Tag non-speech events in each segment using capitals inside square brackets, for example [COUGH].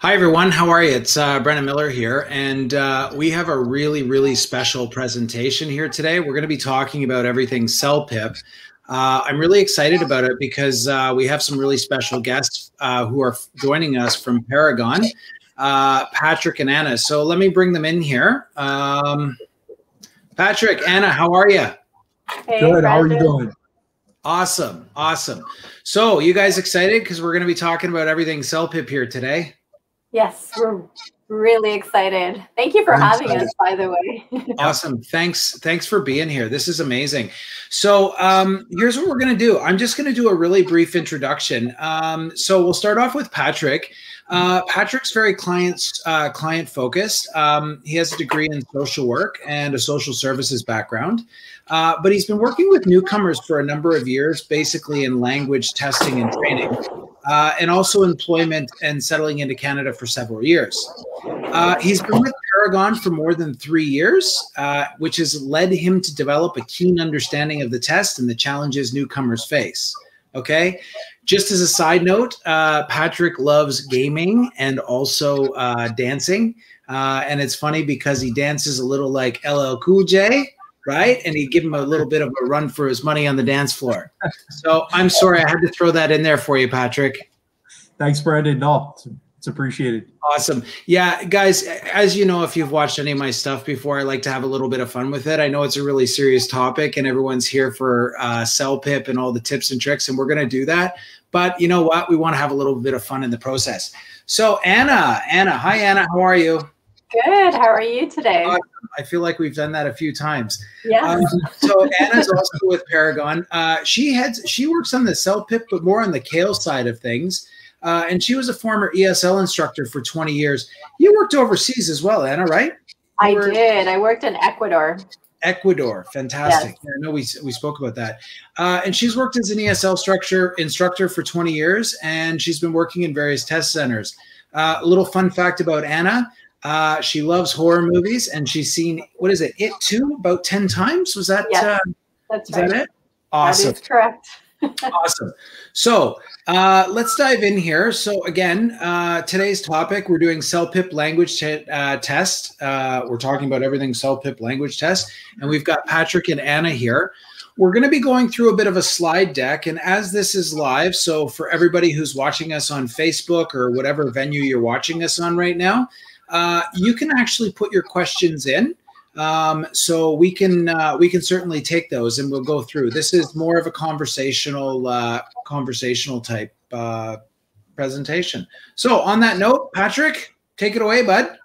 Hi, everyone. How are you? It's uh, Brandon Miller here, and uh, we have a really, really special presentation here today. We're going to be talking about everything CELPIP. Uh, I'm really excited about it because uh, we have some really special guests uh, who are joining us from Paragon, uh, Patrick and Anna. So let me bring them in here. Um, Patrick, Anna, how are you? Hey, Good. Brandon. How are you doing? Awesome. Awesome. So, you guys excited? Because we're going to be talking about everything CELPIP here today. Yes, we're really excited. Thank you for I'm having excited. us, by the way. [LAUGHS] awesome. Thanks. Thanks for being here. This is amazing. So um, here's what we're going to do. I'm just going to do a really brief introduction. Um, so we'll start off with Patrick. Uh, Patrick's very client uh, client focused. Um, he has a degree in social work and a social services background, uh, but he's been working with newcomers for a number of years, basically in language testing and training uh, and also employment and settling into Canada for several years. Uh, he's been with Paragon for more than three years, uh, which has led him to develop a keen understanding of the test and the challenges newcomers face. Okay. Just as a side note, uh, Patrick loves gaming and also uh, dancing. Uh, and it's funny because he dances a little like LL Cool J, right? And he'd give him a little bit of a run for his money on the dance floor. So I'm sorry, I had to throw that in there for you, Patrick. Thanks, Brandon. No, it's, it's appreciated. Awesome. Yeah, guys, as you know, if you've watched any of my stuff before, I like to have a little bit of fun with it. I know it's a really serious topic and everyone's here for uh, CELPIP and all the tips and tricks, and we're going to do that. But you know what? We want to have a little bit of fun in the process. So, Anna, Anna, hi, Anna. How are you? Good. How are you today? Uh, I feel like we've done that a few times. Yeah. Um, so Anna's also with Paragon. Uh, she heads. She works on the CELPIP, but more on the CAEL side of things. Uh, and she was a former ESL instructor for 20 years. You worked overseas as well, Anna, right? I were, did. I worked in Ecuador. Ecuador, fantastic. Yes. I know we, we spoke about that. Uh, and she's worked as an ESL structure instructor for 20 years, and she's been working in various test centers. Uh, a little fun fact about Anna: uh, she loves horror movies, and she's seen what is it? It too about ten times. Was that? Yes, uh, that's right. that it? Awesome. That is correct. [LAUGHS] awesome. So uh, let's dive in here. So again, uh, today's topic we're doing CELPIP language uh, test. Uh, we're talking about everything CELPIP language test, and we've got Patrick and Anna here. We're going to be going through a bit of a slide deck, and as this is live, so for everybody who's watching us on Facebook or whatever venue you're watching us on right now, uh, you can actually put your questions in. Um, so we can uh, we can certainly take those and we'll go through. This is more of a conversational uh, conversational type uh, presentation. So on that note, Patrick, take it away, bud.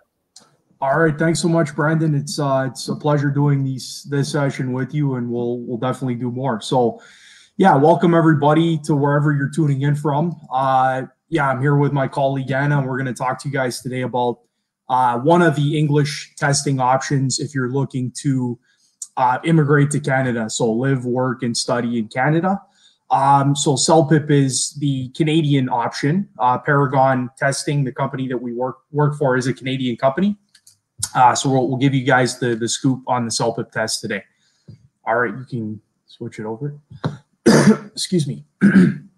All right, thanks so much, Brandon. It's uh, it's a pleasure doing these this session with you, and we'll we'll definitely do more. So, yeah, welcome everybody to wherever you're tuning in from. Uh, yeah, I'm here with my colleague Anna, and we're going to talk to you guys today about uh, one of the English testing options if you're looking to uh, immigrate to Canada. So live, work, and study in Canada. Um, so CELPIP is the Canadian option. Uh, Paragon Testing, the company that we work work for, is a Canadian company. Uh, so we'll, we'll, give you guys the, the scoop on the CELPIP test today. All right, you can switch it over. [COUGHS] Excuse me. [CLEARS THROAT]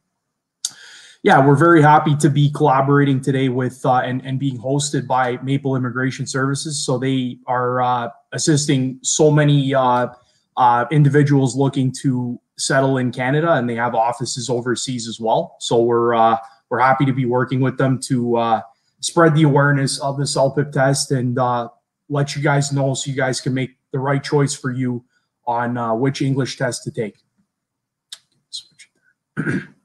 yeah, we're very happy to be collaborating today with uh, and, and being hosted by Maple Immigration Services. So they are uh, assisting so many uh, uh individuals looking to settle in Canada, and they have offices overseas as well. So we're uh, we're happy to be working with them to uh, spread the awareness of the CELPIP test and let you guys know so you guys can make the right choice for you on which English test to take. [CLEARS THROAT] [CLEARS THROAT]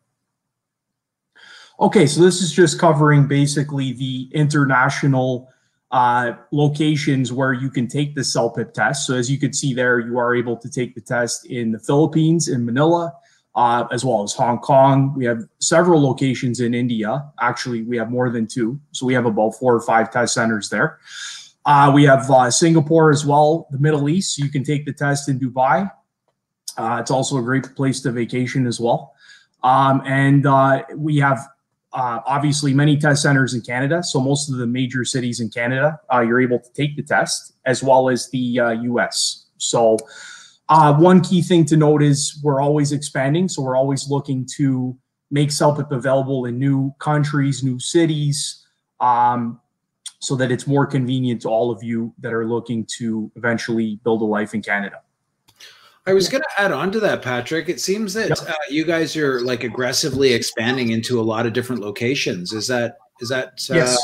Okay, so this is just covering basically the international uh, locations where you can take the CELPIP test. So as you can see there, you are able to take the test in the Philippines, in Manila, uh, as well as Hong Kong. We have several locations in India. Actually, we have more than two. So we have about four or five test centers there. Uh, we have uh, Singapore as well, the Middle East. So you can take the test in Dubai. Uh, it's also a great place to vacation as well. Um, and uh, we have uh, obviously many test centers in Canada. So most of the major cities in Canada, uh, you're able to take the test, as well as the uh, US. So uh, one key thing to note is we're always expanding. So we're always looking to make CELPIP available in new countries, new cities, um, so that it's more convenient to all of you that are looking to eventually build a life in Canada. I was going to add on to that, Patrick. It seems that yep. uh, you guys are like aggressively expanding into a lot of different locations. Is that is that uh, yes.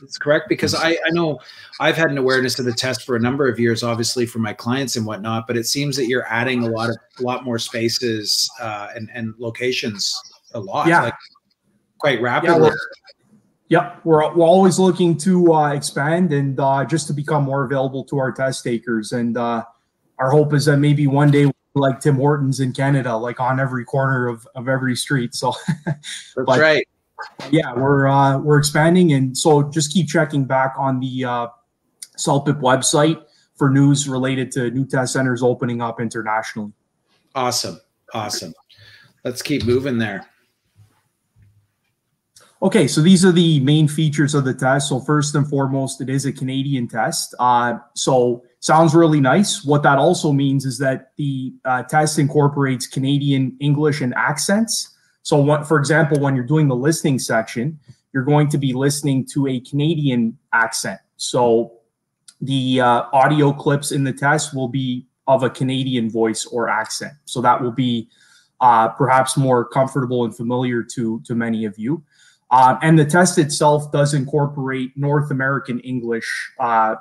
That's correct? Because I, I know I've had an awareness of the test for a number of years, obviously for my clients and whatnot. But it seems that you're adding a lot of a lot more spaces uh, and and locations a lot. Yeah. Like quite rapidly. Yeah, Yep, we're, we're always looking to uh, expand and uh, just to become more available to our test takers. And uh, our hope is that maybe one day like Tim Hortons in Canada, like on every corner of, of every street. So [LAUGHS] that's but, right yeah, we're uh, we're expanding, and so just keep checking back on the uh, CELPIP website for news related to new test centers opening up internationally. Awesome, awesome. Let's keep moving there. Okay, so these are the main features of the test. So first and foremost, it is a Canadian test. Uh, so sounds really nice. What that also means is that the uh, test incorporates Canadian English and accents. So, what, for example, when you're doing the listening section, you're going to be listening to a Canadian accent. So, the uh, audio clips in the test will be of a Canadian voice or accent. So, that will be uh, perhaps more comfortable and familiar to, to many of you. Uh, and the test itself does incorporate North American English uh,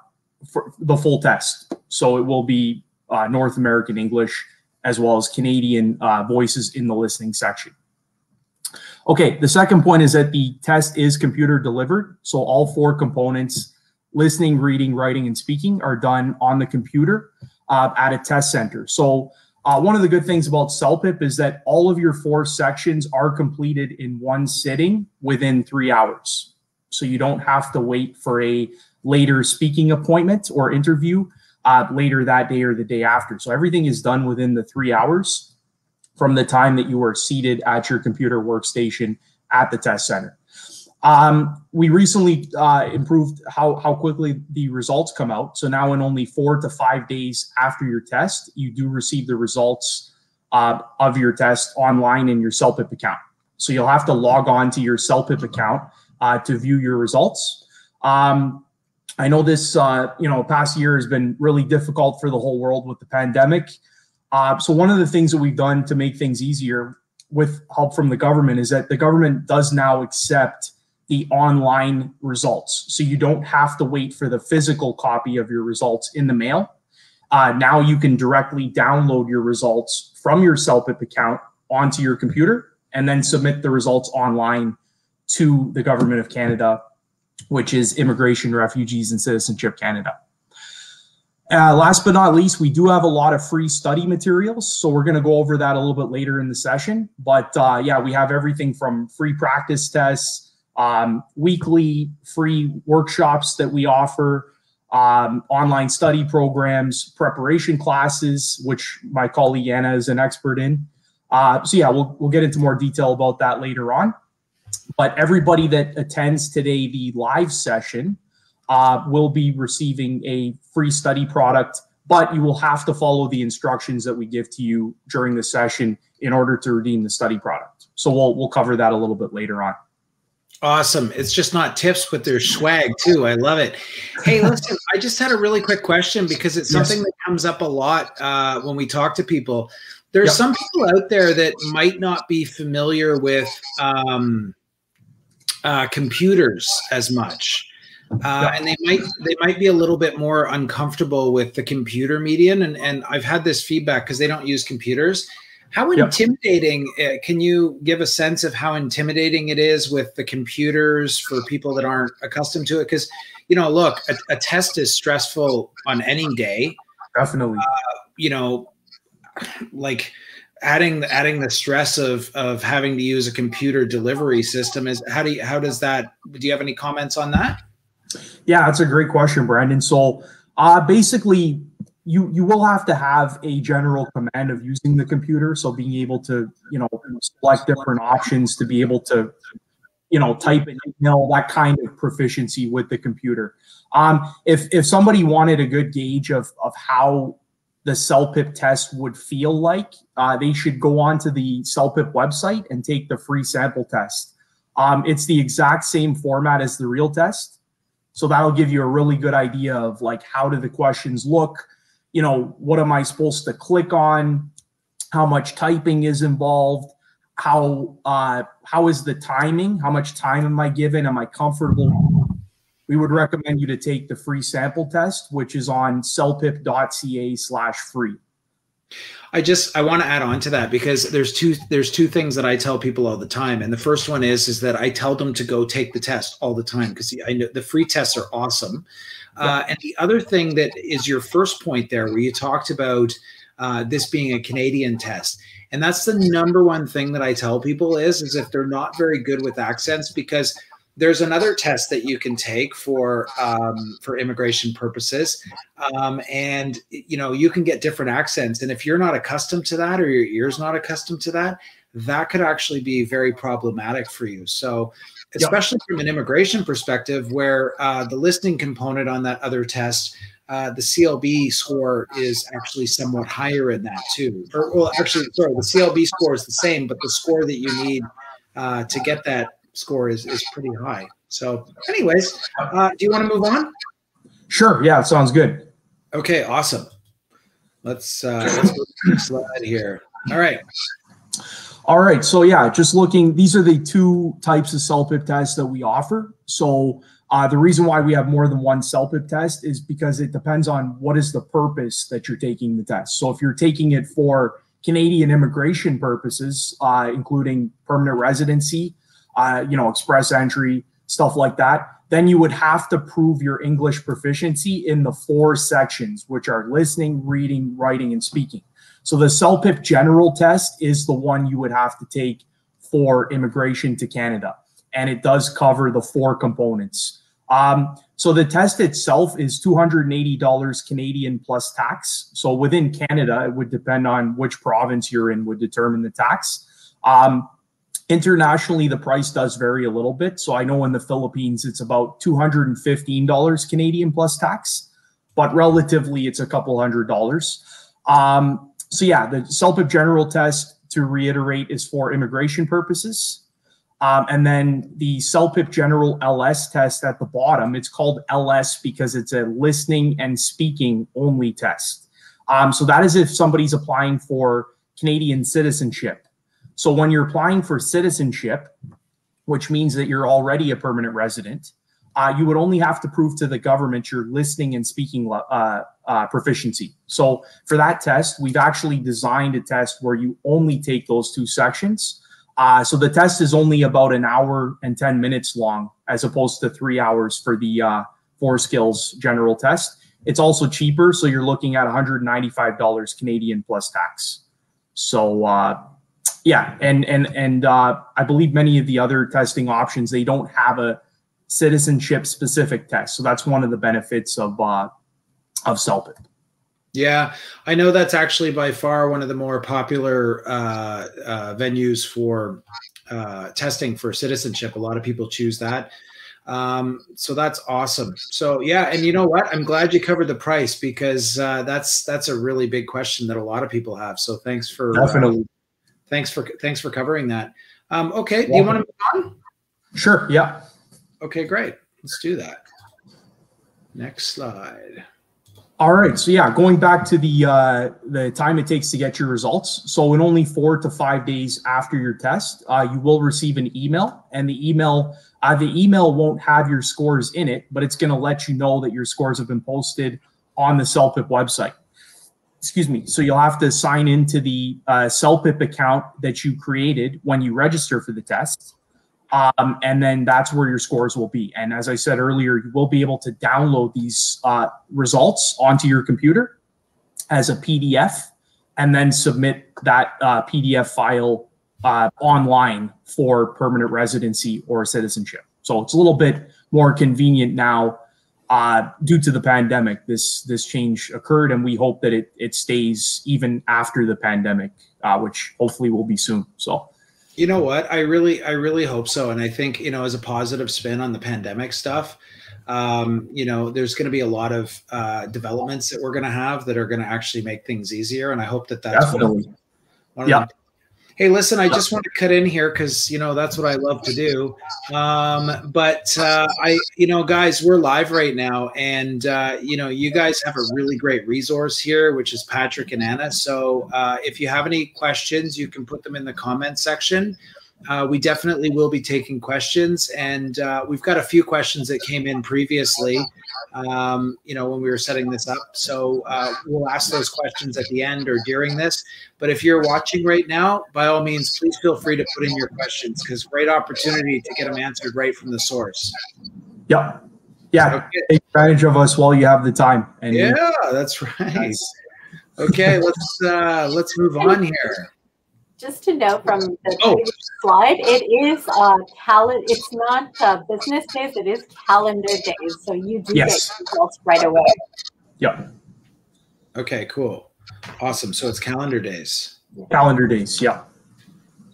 for the full test. So, it will be uh, North American English as well as Canadian uh, voices in the listening section. Okay, the second point is that the test is computer delivered. So all four components, listening, reading, writing, and speaking are done on the computer uh, at a test center. So uh, one of the good things about CELPIP is that all of your four sections are completed in one sitting within three hours. So you don't have to wait for a later speaking appointment or interview uh, later that day or the day after. So everything is done within the three hours from the time that you are seated at your computer workstation at the test center. Um, we recently uh, improved how, how quickly the results come out. So now, in only four to five days after your test, you do receive the results uh, of your test online in your CELPIP account. So you'll have to log on to your CELPIP account uh, to view your results. Um, I know this, uh, you know, past year has been really difficult for the whole world with the pandemic. Uh, so one of the things that we've done to make things easier with help from the government is that the government does now accept the online results. So you don't have to wait for the physical copy of your results in the mail. Uh, now you can directly download your results from your CELPIP account onto your computer and then submit the results online to the government of Canada, which is Immigration, Refugees, and Citizenship Canada. Uh, last but not least, we do have a lot of free study materials. So we're going to go over that a little bit later in the session. But uh, yeah, we have everything from free practice tests, um, weekly free workshops that we offer, um, online study programs, preparation classes, which my colleague Anna is an expert in. Uh, so yeah, we'll, we'll get into more detail about that later on. But everybody that attends today, the live session, uh, will be receiving a free study product, but you will have to follow the instructions that we give to you during the session in order to redeem the study product. So we'll we'll cover that a little bit later on. Awesome. It's just not tips, but there's swag too. I love it. Hey, listen, I just had a really quick question because it's something yes. that comes up a lot uh, when we talk to people. There's yep. some people out there that might not be familiar with um, uh, computers as much uh, and they might they might be a little bit more uncomfortable with the computer median and and i've had this feedback because they don't use computers how intimidating yep. uh, can you give a sense of how intimidating it is with the computers for people that aren't accustomed to it because you know look a, a, test is stressful on any day definitely uh, you know like adding adding the stress of of having to use a computer delivery system is how do you how does that do you have any comments on that yeah, that's a great question, Brandon. So uh, basically, you you will have to have a general command of using the computer. So being able to you know select different options to be able to you know type an email, that kind of proficiency with the computer. Um, if if somebody wanted a good gauge of of how the CELPIP test would feel like, uh, they should go onto the CELPIP website and take the free sample test. Um, it's the exact same format as the real test. So that'll give you a really good idea of like how do the questions look? You know, what am I supposed to click on? How much typing is involved? How uh, how is the timing? How much time am I given? Am I comfortable? We would recommend you to take the free sample test, which is on celpip.ca slash free. I just I want to add on to that because there's two there's two things that I tell people all the time, and the first one is is that I tell them to go take the test all the time because I know the free tests are awesome, uh, and the other thing that is your first point there, where you talked about uh, this being a Canadian test, and that's the number one thing that I tell people is is if they're not very good with accents because there's another test that you can take for um, for immigration purposes, um, and you know you can get different accents. And if you're not accustomed to that, or your ears not accustomed to that, that could actually be very problematic for you. So, especially yep. from an immigration perspective, where uh, the listening component on that other test. Uh, the CLB score is actually somewhat higher in that too. Or, well, actually, sorry, the CLB score is the same, but the score that you need uh, to get that score is is pretty high. So, anyways, uh, do you want to move on? Sure. Yeah, sounds good. Okay. Awesome. Let's uh, let's go to the slide here. All right. All right. So yeah, just looking. These are the two types of CELPIP tests that we offer. So uh, the reason why we have more than one CELPIP test is because it depends on what is the purpose that you're taking the test. So if you're taking it for Canadian immigration purposes, uh, including permanent residency, uh, you know, express entry, stuff like that, then you would have to prove your English proficiency in the four sections, which are listening, reading, writing, and speaking. So the CELPIP general test is the one you would have to take for immigration to Canada. And it does cover the four components. Um, so the test itself is $280 Canadian plus tax. So within Canada, it would depend on which province you're in would determine the tax. Um, Internationally, the price does vary a little bit. So I know in the Philippines, it's about $215 Canadian plus tax, but relatively, it's a couple hundred dollars. Um, so yeah, the CELPIP general test, to reiterate, is for immigration purposes. Um, and then the CELPIP general LS test at the bottom, it's called LS because it's a listening and speaking only test. Um, so that is if somebody's applying for Canadian citizenship. So when you're applying for citizenship, which means that you're already a permanent resident, uh, you would only have to prove to the government your listening and speaking uh, uh, proficiency. So for that test, we've actually designed a test where you only take those two sections. Uh, so the test is only about an hour and 10 minutes long, as opposed to three hours for the uh, four skills general test. It's also cheaper, so you're looking at $195 Canadian plus tax. So uh, yeah, and and and I believe many of the other testing options they don't have a citizenship specific test, so that's one of the benefits of uh, of CELPIP. Yeah, I know that's actually by far one of the more popular uh, uh, venues for uh, testing for citizenship. A lot of people choose that. Um, so that's awesome. So yeah, and you know what? I'm glad you covered the price because uh, that's that's a really big question that a lot of people have. So thanks for uh, definitely thanks for thanks for covering that. Um, okay, do you want to move on? Sure. Yeah. Okay, great. Let's do that. Next slide. All right. So yeah, going back to the uh, the time it takes to get your results. So in only four to five days after your test, uh, you will receive an email, and the email uh, the email won't have your scores in it, but it's going to let you know that your scores have been posted on the CELPIP website excuse me. So you'll have to sign into the uh, CELPIP account that you created when you register for the test. Um, and then that's where your scores will be. And as I said earlier, you will be able to download these uh, results onto your computer as a PDF and then submit that uh, PDF file uh, online for permanent residency or citizenship. So it's a little bit more convenient now uh, due to the pandemic, this this change occurred, and we hope that it it stays even after the pandemic, uh, which hopefully will be soon. So, you know what, I really I really hope so, and I think you know as a positive spin on the pandemic stuff, um, you know, there's going to be a lot of uh, developments that we're going to have that are going to actually make things easier, and I hope that that's definitely. One of, one of yeah. Hey, listen, I just want to cut in here because you know that's what I love to do. Um, but uh, I, you know, guys, we're live right now, and uh, you know, you guys have a really great resource here, which is Patrick and Anna. So uh, if you have any questions, you can put them in the comment section. Uh, we definitely will be taking questions, and uh, we've got a few questions that came in previously. Um, you know, when we were setting this up, so uh, we'll ask those questions at the end or during this. But if you're watching right now, by all means, please feel free to put in your questions because great opportunity to get them answered right from the source. Yep. Yeah. Okay. Take advantage of us while you have the time. And yeah, that's [LAUGHS] right. Okay, let's uh, let's move on here just to note from the oh. slide, it is uh, calendar. It's not uh, business days; it is calendar days. So you do yes. get results right away. Yep. Okay. Cool. Awesome. So it's calendar days. Calendar days. Yeah.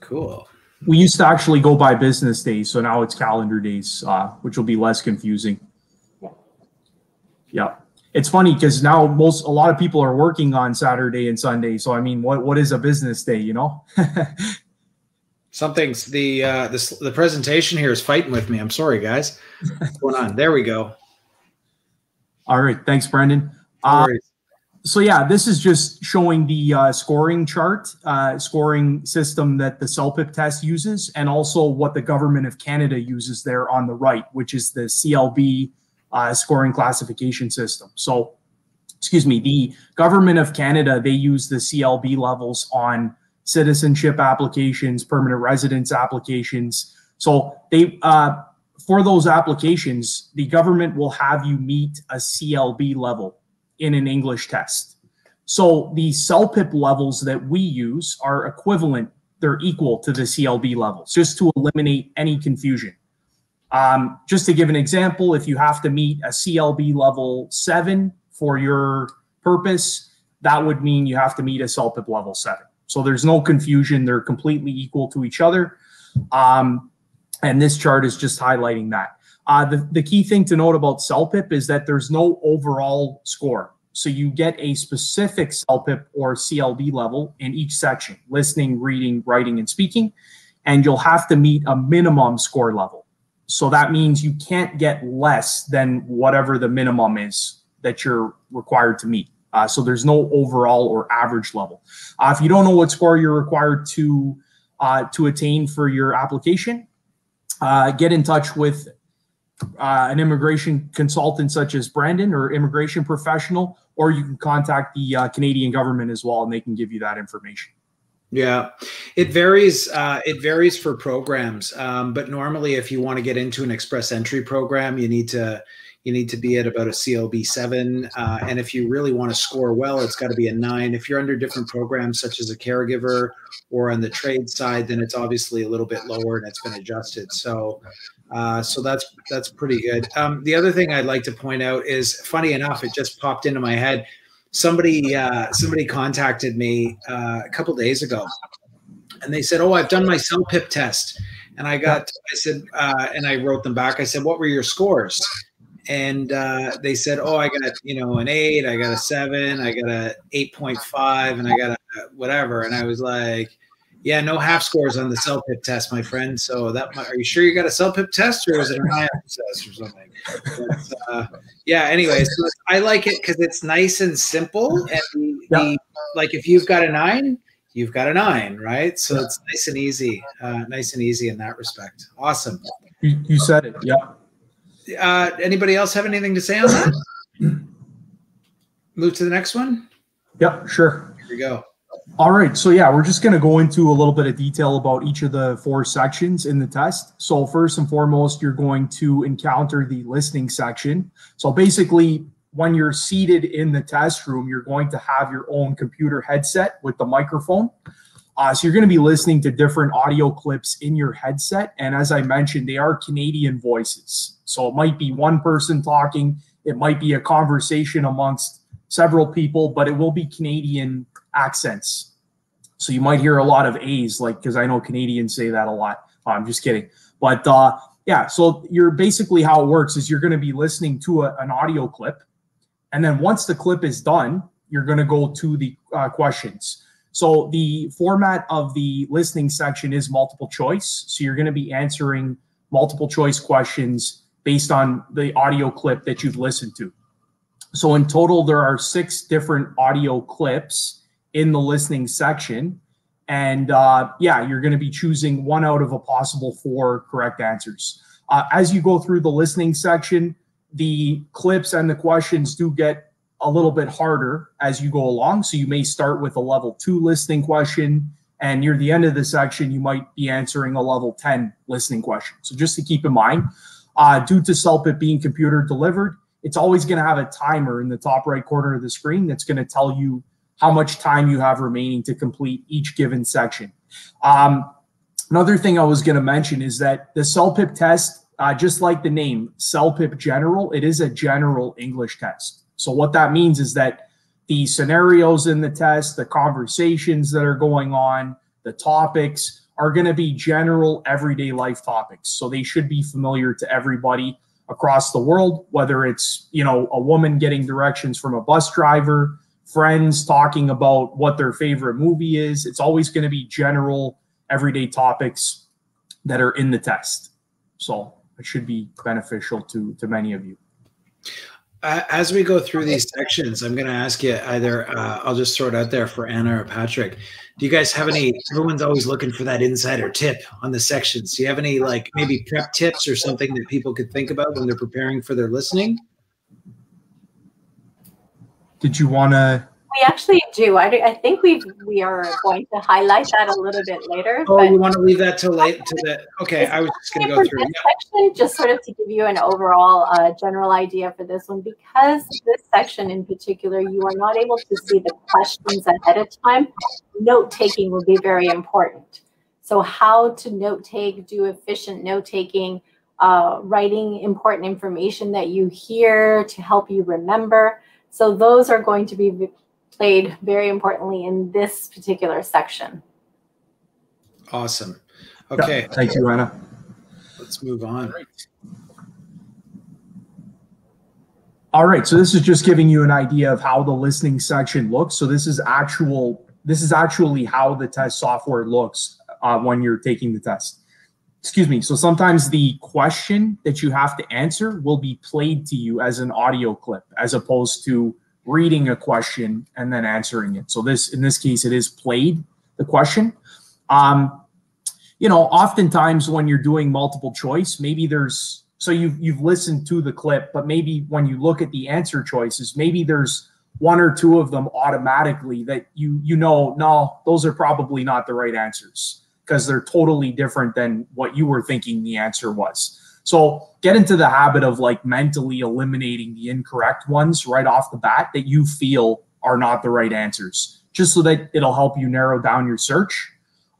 Cool. We used to actually go by business days, so now it's calendar days, uh, which will be less confusing. Yeah. It's funny because now most a lot of people are working on Saturday and Sunday. So I mean, what what is a business day? You know. [LAUGHS] Something's the uh, this the presentation here is fighting with me. I'm sorry, guys. What's going on? There we go. All right, thanks, Brandon. Uh, so yeah, this is just showing the uh, scoring chart, uh, scoring system that the CELPIP test uses, and also what the government of Canada uses there on the right, which is the CLB uh, scoring classification system. So, excuse me, the government of Canada, they use the CLB levels on citizenship applications, permanent residence applications. So they, uh, for those applications, the government will have you meet a CLB level in an English test. So the CELPIP levels that we use are equivalent, they're equal to the CLB levels, just to eliminate any confusion. Um, just to give an example, if you have to meet a CLB level seven for your purpose, that would mean you have to meet a CELPIP level seven. So there's no confusion. They're completely equal to each other. Um, and this chart is just highlighting that. Uh, the, the key thing to note about CELPIP is that there's no overall score. So you get a specific CELPIP or CLB level in each section, listening, reading, writing, and speaking. And you'll have to meet a minimum score level. So that means you can't get less than whatever the minimum is that you're required to meet. Uh, so there's no overall or average level. Uh, if you don't know what score you're required to uh, to attain for your application, uh, get in touch with uh, an immigration consultant such as Brandon or immigration professional, or you can contact the uh, Canadian government as well, and they can give you that information. Yeah, it varies. Uh, it varies for programs, um, but normally, if you want to get into an express entry program, you need to you need to be at about a CLB seven, uh, and if you really want to score well, it's got to be a nine. If you're under different programs, such as a caregiver or on the trade side, then it's obviously a little bit lower, and it's been adjusted. So, uh, so that's that's pretty good. Um, the other thing I'd like to point out is, funny enough, it just popped into my head somebody uh, somebody contacted me uh, a couple days ago, and they said, "Oh, I've done my CELPIP test," and I got I said, uh, and I wrote them back. I said, "What were your scores?" And uh, they said, "Oh, I got you know an eight, I got a seven, I got a eight point five, and I got a whatever." And I was like, yeah, no half scores on the CELPIP test, my friend. So that might, are you sure you got a CELPIP test or is it an IELTS [LAUGHS] test or something? But, uh, yeah. Anyway, so I like it because it's nice and simple, and the, yeah. the, like if you've got a nine, you've got a nine, right? So it's nice and easy, uh, nice and easy in that respect. Awesome. You, you said it. Yeah. Uh, anybody else have anything to say on that? [CLEARS THROAT] Move to the next one. Yeah, Sure. Here we go. All right. So yeah, we're just going to go into a little bit of detail about each of the four sections in the test. So first and foremost, you're going to encounter the listening section. So basically, when you're seated in the test room, you're going to have your own computer headset with the microphone. Uh, so you're going to be listening to different audio clips in your headset. And as I mentioned, they are Canadian voices. So it might be one person talking. It might be a conversation amongst several people, but it will be Canadian accents. So you might hear a lot of A's, like because I know Canadians say that a lot. Oh, I'm just kidding, but uh, yeah. So you're basically how it works is you're going to be listening to a, an audio clip, and then once the clip is done, you're going to go to the uh, questions. So the format of the listening section is multiple choice. So you're going to be answering multiple choice questions based on the audio clip that you've listened to. So in total, there are six different audio clips in the listening section. And uh, yeah, you're going to be choosing one out of a possible four correct answers. Uh, as you go through the listening section, the clips and the questions do get a little bit harder as you go along. So you may start with a level two listening question, and near the end of the section, you might be answering a level 10 listening question. So just to keep in mind, uh, due to CELPIP being computer delivered, it's always going to have a timer in the top right corner of the screen that's going to tell you how much time you have remaining to complete each given section. Um, another thing I was going to mention is that the CELPIP test, uh, just like the name CELPIP General, it is a general English test. So what that means is that the scenarios in the test, the conversations that are going on, the topics are going to be general everyday life topics. So they should be familiar to everybody across the world, whether it's, you know, a woman getting directions from a bus driver, friends talking about what their favorite movie is. It's always going to be general everyday topics that are in the test. So it should be beneficial to to many of you as we go through these sections, I'm going to ask you either, uh, I'll just throw it out there for Anna or Patrick. Do you guys have any, everyone's always looking for that insider tip on the sections. Do you have any like maybe prep tips or something that people could think about when they're preparing for their listening? Did you want to we actually do. I, I think we we are going to highlight that a little bit later. Oh, you want to leave that to late to the? [LAUGHS] Okay, I was just going to go through. This yeah. section, just sort of to give you an overall uh, general idea for this one, because this section in particular, you are not able to see the questions ahead of time. Note taking will be very important. So, how to note take, do efficient note taking, uh, writing important information that you hear to help you remember. So, those are going to be played very importantly in this particular section. Awesome. Okay. Yeah, thank you, Anna. Let's move on. All right. So this is just giving you an idea of how the listening section looks. So this is actual. This is actually how the test software looks uh, when you're taking the test. Excuse me. So sometimes the question that you have to answer will be played to you as an audio clip, as opposed to reading a question and then answering it. So this, in this case, it is played the question. Um, you know, oftentimes when you're doing multiple choice, maybe there's so you've you've listened to the clip, but maybe when you look at the answer choices, maybe there's one or two of them automatically that you you know, no, those are probably not the right answers because they're totally different than what you were thinking the answer was. So get into the habit of like mentally eliminating the incorrect ones right off the bat that you feel are not the right answers, just so that it'll help you narrow down your search.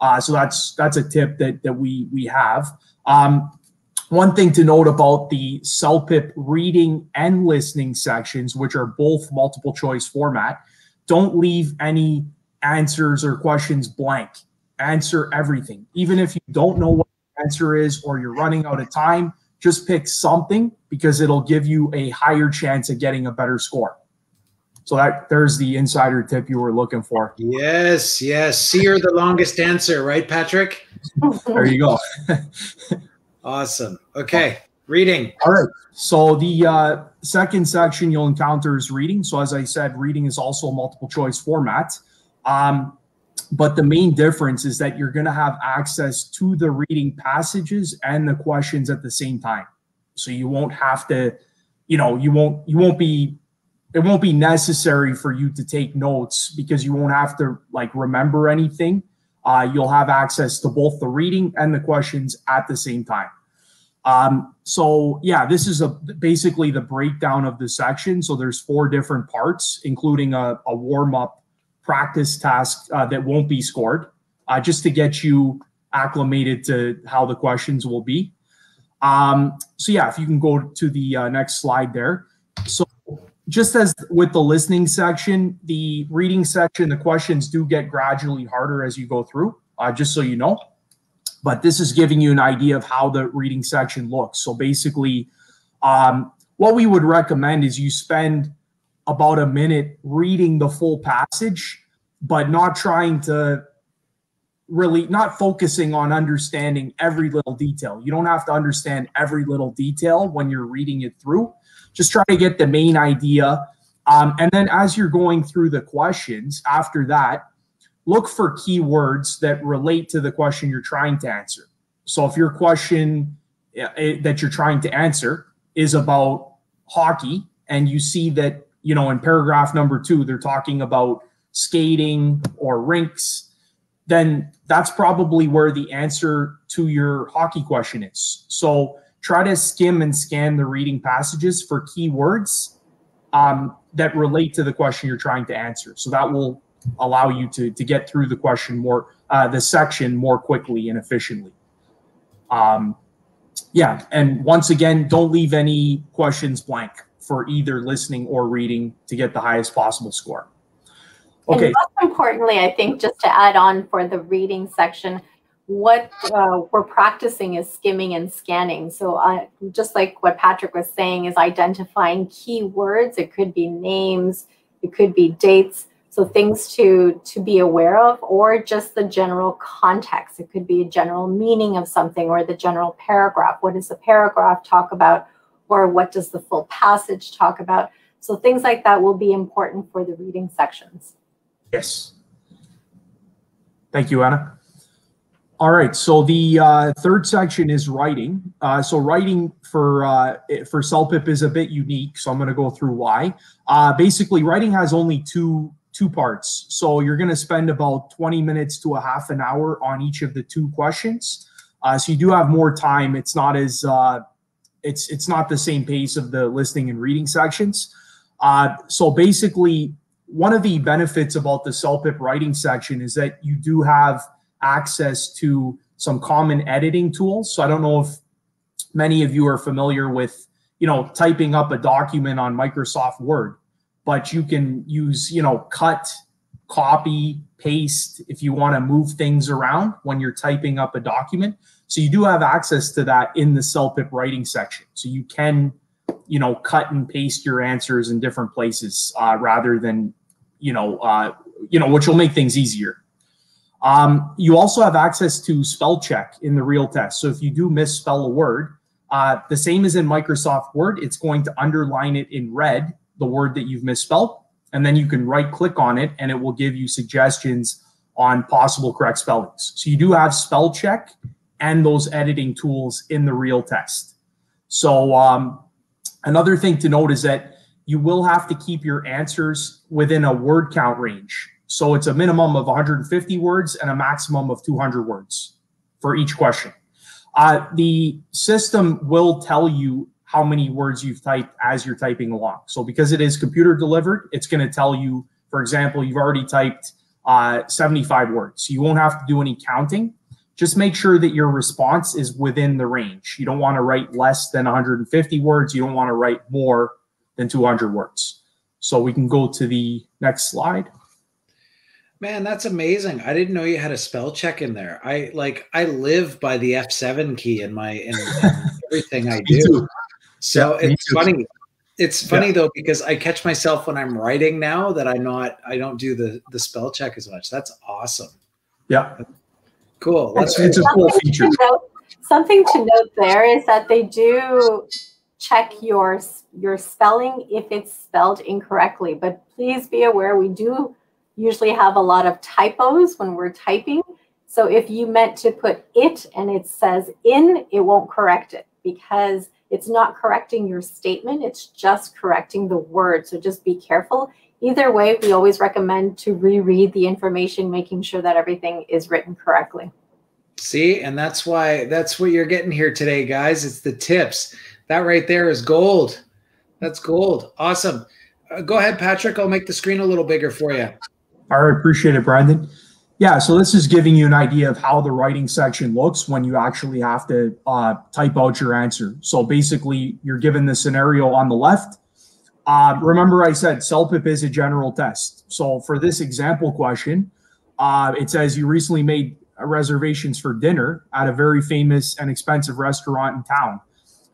Uh, so that's that's a tip that that we we have. Um, one thing to note about the CELPIP reading and listening sections, which are both multiple choice format, don't leave any answers or questions blank. Answer everything, even if you don't know what the answer is or you're running out of time, just pick something because it'll give you a higher chance of getting a better score. So that there's the insider tip you were looking for. Yes, yes. See, you're the longest answer, right, Patrick? there you go. [LAUGHS] awesome. Okay, reading. All right. So the uh, second section you'll encounter is reading. So as I said, reading is also a multiple choice format. Um, but the main difference is that you're going to have access to the reading passages and the questions at the same time. So you won't have to, you know, you won't you won't be it won't be necessary for you to take notes because you won't have to like remember anything. Uh, you'll have access to both the reading and the questions at the same time. Um, so yeah, this is a basically the breakdown of the section. So there's four different parts, including a, a warm up practice task uh, that won't be scored, uh, just to get you acclimated to how the questions will be. Um, so yeah, if you can go to the uh, next slide there. So just as with the listening section, the reading section, the questions do get gradually harder as you go through, uh, just so you know. But this is giving you an idea of how the reading section looks. So basically, um, what we would recommend is you spend about a minute reading the full passage but not trying to really not focusing on understanding every little detail. You don't have to understand every little detail when you're reading it through. Just try to get the main idea. Um, and then as you're going through the questions after that, look for keywords that relate to the question you're trying to answer. So if your question eh, that you're trying to answer is about hockey and you see that, you know, in paragraph number two, they're talking about skating or rinks, then that's probably where the answer to your hockey question is. So try to skim and scan the reading passages for keywords um, that relate to the question you're trying to answer. So that will allow you to, to get through the question more, uh, the section more quickly and efficiently. Um, yeah, and once again, don't leave any questions blank for either listening or reading to get the highest possible score. Okay. And most importantly, I think just to add on for the reading section, what uh, we're practicing is skimming and scanning. So uh, just like what Patrick was saying is identifying key words. It could be names, it could be dates. So things to, to be aware of, or just the general context. It could be a general meaning of something or the general paragraph. What does the paragraph talk about? Or what does the full passage talk about? So things like that will be important for the reading sections. Yes. Thank you, Anna. All right, so the uh, third section is writing. Uh, so writing for uh, for CELPIP is a bit unique, so I'm going to go through why. Uh, basically, writing has only two two parts. So you're going to spend about 20 minutes to a half an hour on each of the two questions. Uh, so you do have more time. It's not as uh, it's it's not the same pace of the listening and reading sections. Uh, so basically, one of the benefits about the CELPIP writing section is that you do have access to some common editing tools. So I don't know if many of you are familiar with, you know, typing up a document on Microsoft Word, but you can use, you know, cut, copy, paste if you want to move things around when you're typing up a document. So you do have access to that in the CELPIP writing section. So you can, you know, cut and paste your answers in different places uh, rather than you know, uh, you know, which will make things easier. Um, you also have access to spell check in the real test. So if you do misspell a word, uh, the same as in Microsoft Word, it's going to underline it in red, the word that you've misspelled, and then you can right click on it and it will give you suggestions on possible correct spellings. So you do have spell check and those editing tools in the real test. So um, another thing to note is that you will have to keep your answers within a word count range. So it's a minimum of 150 words and a maximum of 200 words for each question. Uh, the system will tell you how many words you've typed as you're typing along. So because it is computer delivered, it's going to tell you, for example, you've already typed uh, 75 words. You won't have to do any counting. Just make sure that your response is within the range. You don't want to write less than 150 words. You don't want to write more than 200 words. So we can go to the next slide. Man, that's amazing. I didn't know you had a spell check in there. I like I live by the F7 key in my in, in everything I [LAUGHS] do. So yeah, it's funny. It's funny yeah. though because I catch myself when I'm writing now that I'm not I don't do the the spell check as much. That's awesome. Yeah. Cool. That's it's, a cool feature. something to note there is that they do check your your spelling if it's spelled incorrectly. But please be aware we do usually have a lot of typos when we're typing. So if you meant to put it and it says in, it won't correct it because it's not correcting your statement. It's just correcting the word. So just be careful. Either way, we always recommend to reread the information, making sure that everything is written correctly. See, and that's why that's what you're getting here today, guys. It's the tips. That right there is gold. That's gold. Awesome. Uh, go ahead, Patrick. I'll make the screen a little bigger for you. I Appreciate it, Brandon. Yeah, so this is giving you an idea of how the writing section looks when you actually have to uh, type out your answer. So basically, you're given the scenario on the left. Uh, remember, I said CELPIP is a general test. So for this example question, uh, it says you recently made reservations for dinner at a very famous and expensive restaurant in town.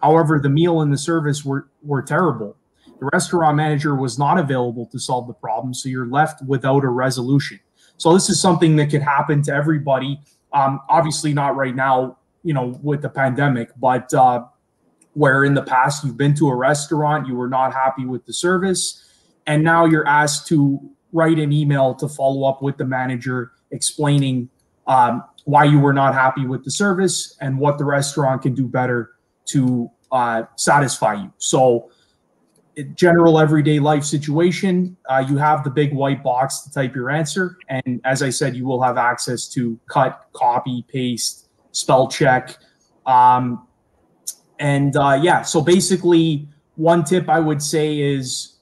However, the meal and the service were, were terrible. The restaurant manager was not available to solve the problem, so you're left without a resolution. So this is something that could happen to everybody. Um, obviously, not right now, you know, with the pandemic, but uh, where in the past you've been to a restaurant, you were not happy with the service, and now you're asked to write an email to follow up with the manager explaining um, why you were not happy with the service and what the restaurant can do better to uh, satisfy you. So, general everyday life situation, uh, you have the big white box to type your answer. And as I said, you will have access to cut, copy, paste, spell check. Um, and uh, yeah, so basically, one tip I would say is,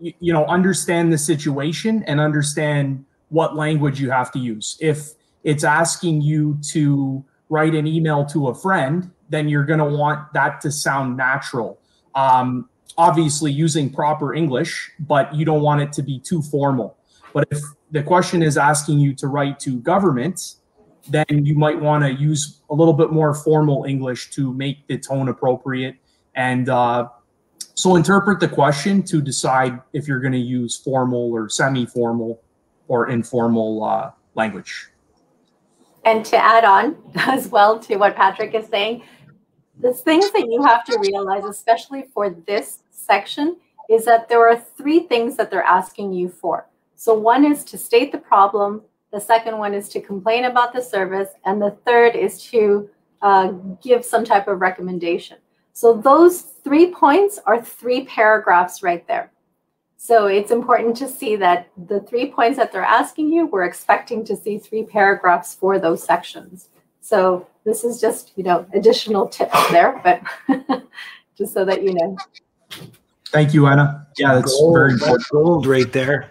you, you know, understand the situation and understand what language you have to use. If it's asking you to write an email to a friend, then you're going to want that to sound natural. Um, obviously, using proper English, but you don't want it to be too formal. But if the question is asking you to write to government, then you might want to use a little bit more formal English to make the tone appropriate. And uh, so interpret the question to decide if you're going to use formal or semi formal or informal uh, language. And to add on [LAUGHS] as well to what Patrick is saying, the things that you have to realize, especially for this section, is that there are three things that they're asking you for. So one is to state the problem, the second one is to complain about the service, and the third is to uh, give some type of recommendation. So those three points are three paragraphs right there. So it's important to see that the three points that they're asking you, we're expecting to see three paragraphs for those sections. So this is just, you know, additional tips there, but [LAUGHS] just so that you know. Thank you, Anna. Yeah, that's gold, very important. Gold right there.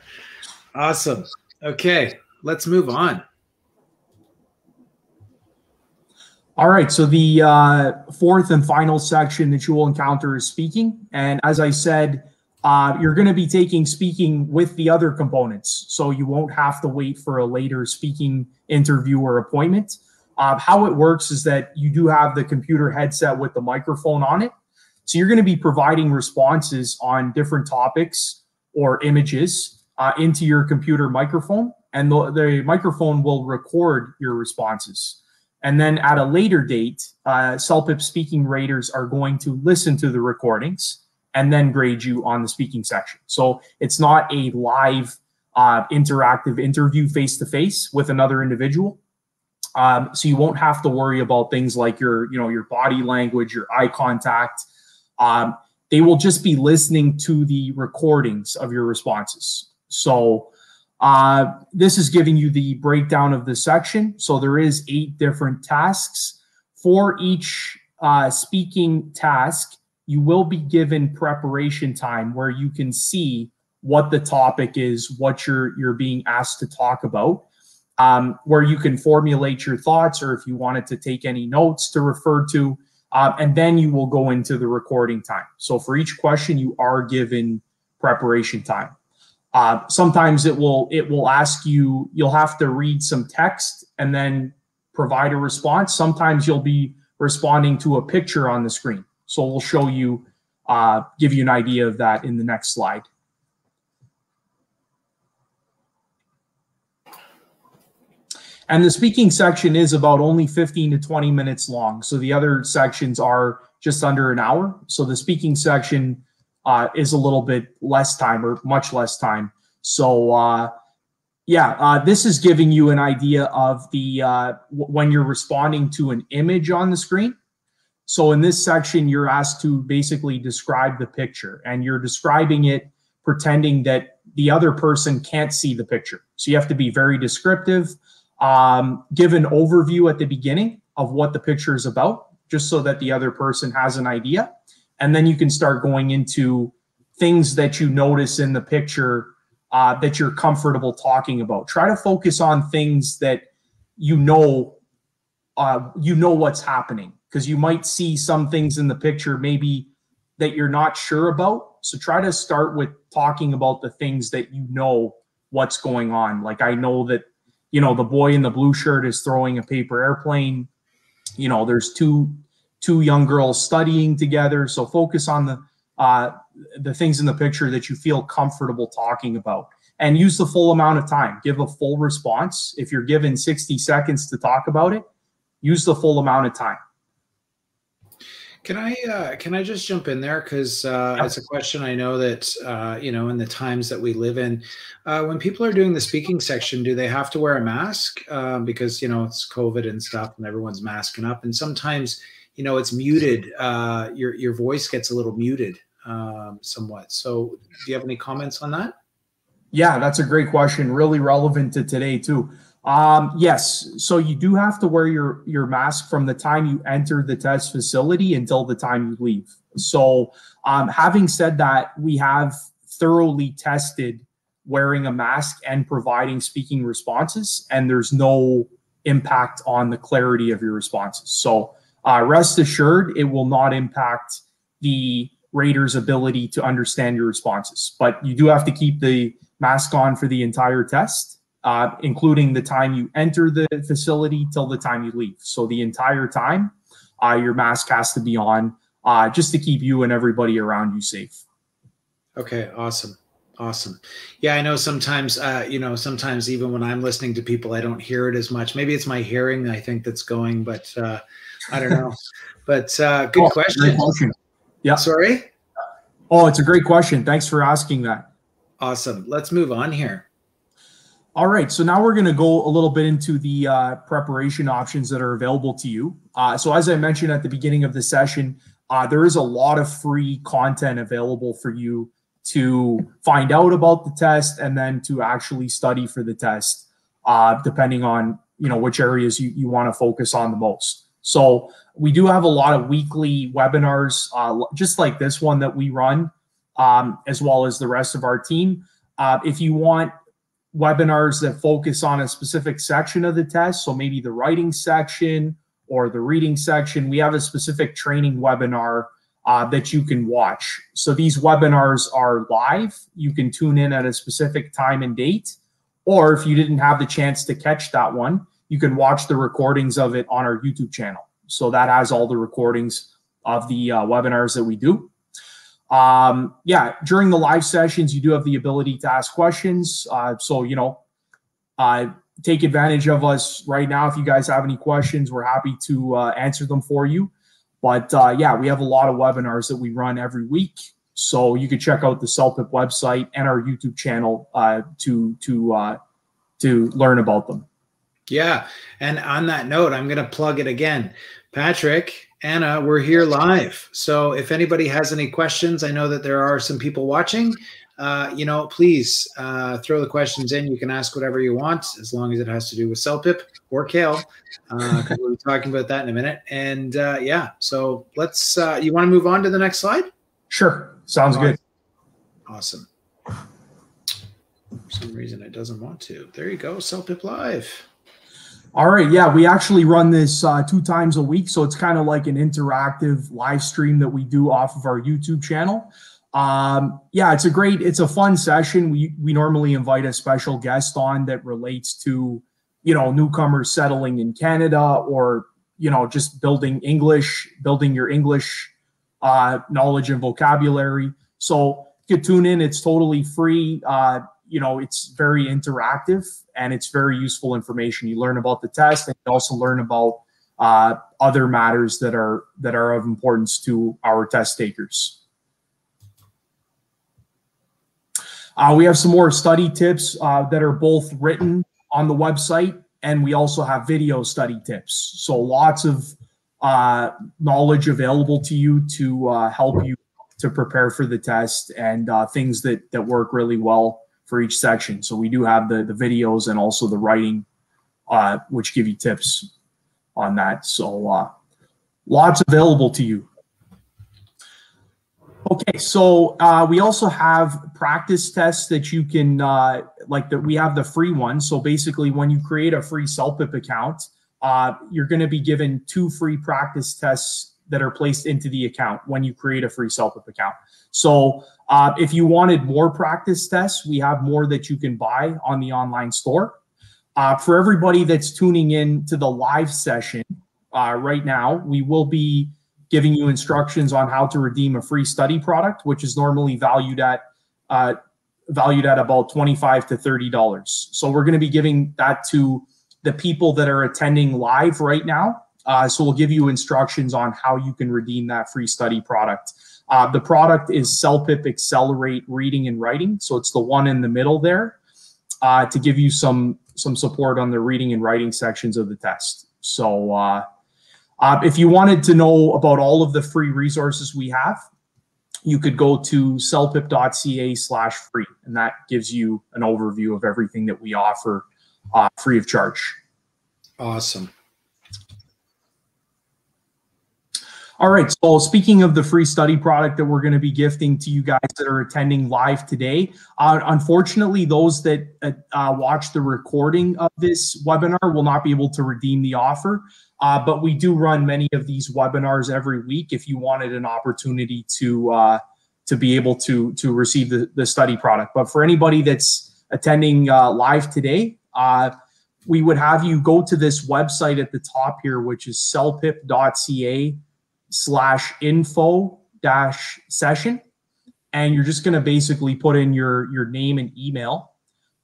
Awesome. Okay, let's move on. All right, so the uh, fourth and final section that you will encounter is speaking. And as I said, uh, you're going to be taking speaking with the other components. So you won't have to wait for a later speaking interview or appointment. Uh, how it works is that you do have the computer headset with the microphone on it. So you're going to be providing responses on different topics or images uh, into your computer microphone, and the, the, microphone will record your responses. And then at a later date, uh, CELPIP speaking raters are going to listen to the recordings and then grade you on the speaking section. So it's not a live uh, interactive interview face to face with another individual. Um, so you won't have to worry about things like your, you know, your body language, your eye contact. Um, they will just be listening to the recordings of your responses. So uh, this is giving you the breakdown of the section. So there is eight different tasks for each uh, speaking task you will be given preparation time where you can see what the topic is, what you're you're being asked to talk about, um, where you can formulate your thoughts, or if you wanted to take any notes to refer to, um, and then you will go into the recording time. So for each question, you are given preparation time. Uh, sometimes it will it will ask you you'll have to read some text and then provide a response. Sometimes you'll be responding to a picture on the screen. So we'll show you, uh, give you an idea of that in the next slide. And the speaking section is about only 15 to 20 minutes long. So the other sections are just under an hour. So the speaking section uh, is a little bit less time or much less time. So uh, yeah, uh, this is giving you an idea of the uh, when you're responding to an image on the screen. So in this section, you're asked to basically describe the picture and you're describing it pretending that the other person can't see the picture. So you have to be very descriptive, um, give an overview at the beginning of what the picture is about, just so that the other person has an idea. And then you can start going into things that you notice in the picture uh, that you're comfortable talking about. Try to focus on things that you know uh, you know what's happening because you might see some things in the picture maybe that you're not sure about. So try to start with talking about the things that you know what's going on. Like I know that you know the boy in the blue shirt is throwing a paper airplane. You know, there's two two young girls studying together. So focus on the uh, the things in the picture that you feel comfortable talking about. and use the full amount of time. Give a full response. If you're given 60 seconds to talk about it, use the full amount of time. Can I uh, can I just jump in there because uh, it's a question I know that uh, you know in the times that we live in, uh, when people are doing the speaking section, do they have to wear a mask um, because you know it's COVID and stuff and everyone's masking up and sometimes you know it's muted. Uh, your your voice gets a little muted um, somewhat. So do you have any comments on that? Yeah, that's a great question. Really relevant to today too. Um, yes, so you do have to wear your your mask from the time you enter the test facility until the time you leave. So, um, having said that, we have thoroughly tested wearing a mask and providing speaking responses, and there's no impact on the clarity of your responses. So, uh, rest assured, it will not impact the raters' ability to understand your responses. But you do have to keep the mask on for the entire test uh, including the time you enter the facility till the time you leave. So the entire time, uh, your mask has to be on uh, just to keep you and everybody around you safe. Okay, awesome. Awesome. Yeah, I know sometimes, uh, you know, sometimes even when I'm listening to people, I don't hear it as much. Maybe it's my hearing, I think, that's going, but uh, I don't know. but uh, good oh, question. question. Yeah. Sorry? Oh, it's a great question. Thanks for asking that. Awesome. Let's move on here. All right, so now we're going to go a little bit into the uh, preparation options that are available to you. Uh, so as I mentioned at the beginning of the session, uh, there is a lot of free content available for you to find out about the test and then to actually study for the test, uh, depending on you know which areas you, you want to focus on the most. So we do have a lot of weekly webinars, uh, just like this one that we run, um, as well as the rest of our team. Uh, if you want webinars that focus on a specific section of the test. So maybe the writing section or the reading section. We have a specific training webinar uh, that you can watch. So these webinars are live. You can tune in at a specific time and date. Or if you didn't have the chance to catch that one, you can watch the recordings of it on our YouTube channel. So that has all the recordings of the uh, webinars that we do. Um, yeah, during the live sessions, you do have the ability to ask questions. Uh, so, you know, uh, take advantage of us right now. If you guys have any questions, we're happy to uh, answer them for you. But uh, yeah, we have a lot of webinars that we run every week. So you can check out the CELPIP website and our YouTube channel uh, to to uh, to learn about them. Yeah, and on that note, I'm going to plug it again. Patrick, Anna, we're here live. So if anybody has any questions, I know that there are some people watching. Uh, you know, please uh, throw the questions in. You can ask whatever you want, as long as it has to do with CELPIP or CAEL, uh, we'll be talking about that in a minute. And uh, yeah, so let's. Uh, you want to move on to the next slide? Sure. Sounds good. Awesome. For some reason, it doesn't want to. There you go. CELPIP Live. All right. Yeah, we actually run this uh, two times a week. So it's kind of like an interactive live stream that we do off of our YouTube channel. Um, yeah, it's a great, it's a fun session. We, we normally invite a special guest on that relates to, you know, newcomers settling in Canada or, you know, just building English, building your English uh, knowledge and vocabulary. So you tune in. It's totally free. Uh, you know, it's very interactive and it's very useful information. You learn about the test and you also learn about uh, other matters that are that are of importance to our test takers. Uh, we have some more study tips uh, that are both written on the website, and we also have video study tips. So lots of uh, knowledge available to you to uh, help you to prepare for the test and uh, things that that work really well for each section. So we do have the, the videos and also the writing, uh, which give you tips on that. So uh, lots available to you. Okay, so uh, we also have practice tests that you can, uh, like that we have the free one. So basically when you create a free CELPIP account, uh, you're gonna be given two free practice tests that are placed into the account when you create a free CELPIP account. So uh, if you wanted more practice tests, we have more that you can buy on the online store. Uh, for everybody that's tuning in to the live session uh, right now, we will be giving you instructions on how to redeem a free study product, which is normally valued at uh, valued at about 25 to $30. So we're going to be giving that to the people that are attending live right now. Uh, so we'll give you instructions on how you can redeem that free study product. Uh, the product is CELPIP Accelerate Reading and Writing. So it's the one in the middle there uh, to give you some, some support on the reading and writing sections of the test. So uh, uh, if you wanted to know about all of the free resources we have, you could go to celpip.ca slash free, and that gives you an overview of everything that we offer uh, free of charge. Awesome. All right. So speaking of the free study product that we're going to be gifting to you guys that are attending live today, uh, unfortunately, those that uh, uh, watch the recording of this webinar will not be able to redeem the offer. Uh, but we do run many of these webinars every week. If you wanted an opportunity to uh, to be able to to receive the, the study product, but for anybody that's attending uh, live today, we would have you go to this website at the top here, which is celpip.ca slash info dash session. And you're just going to basically put in your, your name and email.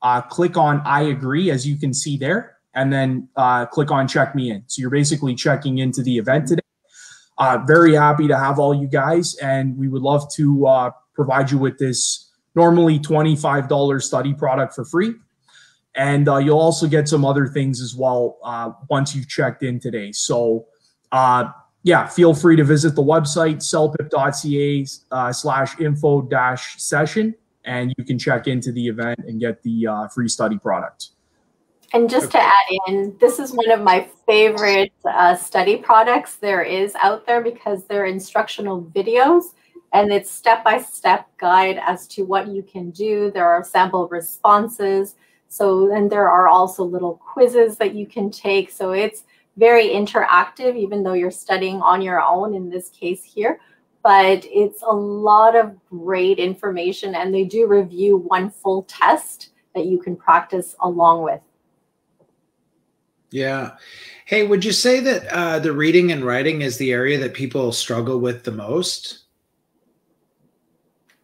Uh, click on I agree, as you can see there, and then uh, click on check me in. So you're basically checking into the event today. Uh, very happy to have all you guys, and we would love to uh, provide you with this normally $25 study product for free. And uh, you'll also get some other things as well uh, once you've checked in today. So uh, yeah, feel free to visit the website, celpip.ca uh, slash info dash session, and you can check into the event and get the uh, free study product. And just to add in, this is one of my favorite uh, study products there is out there because they're instructional videos and it's step-by-step -step guide as to what you can do. There are sample responses. So, and there are also little quizzes that you can take. So it's very interactive, even though you're studying on your own in this case here. But it's a lot of great information, and they do review one full test that you can practice along with. Yeah. Hey, would you say that uh, the reading and writing is the area that people struggle with the most?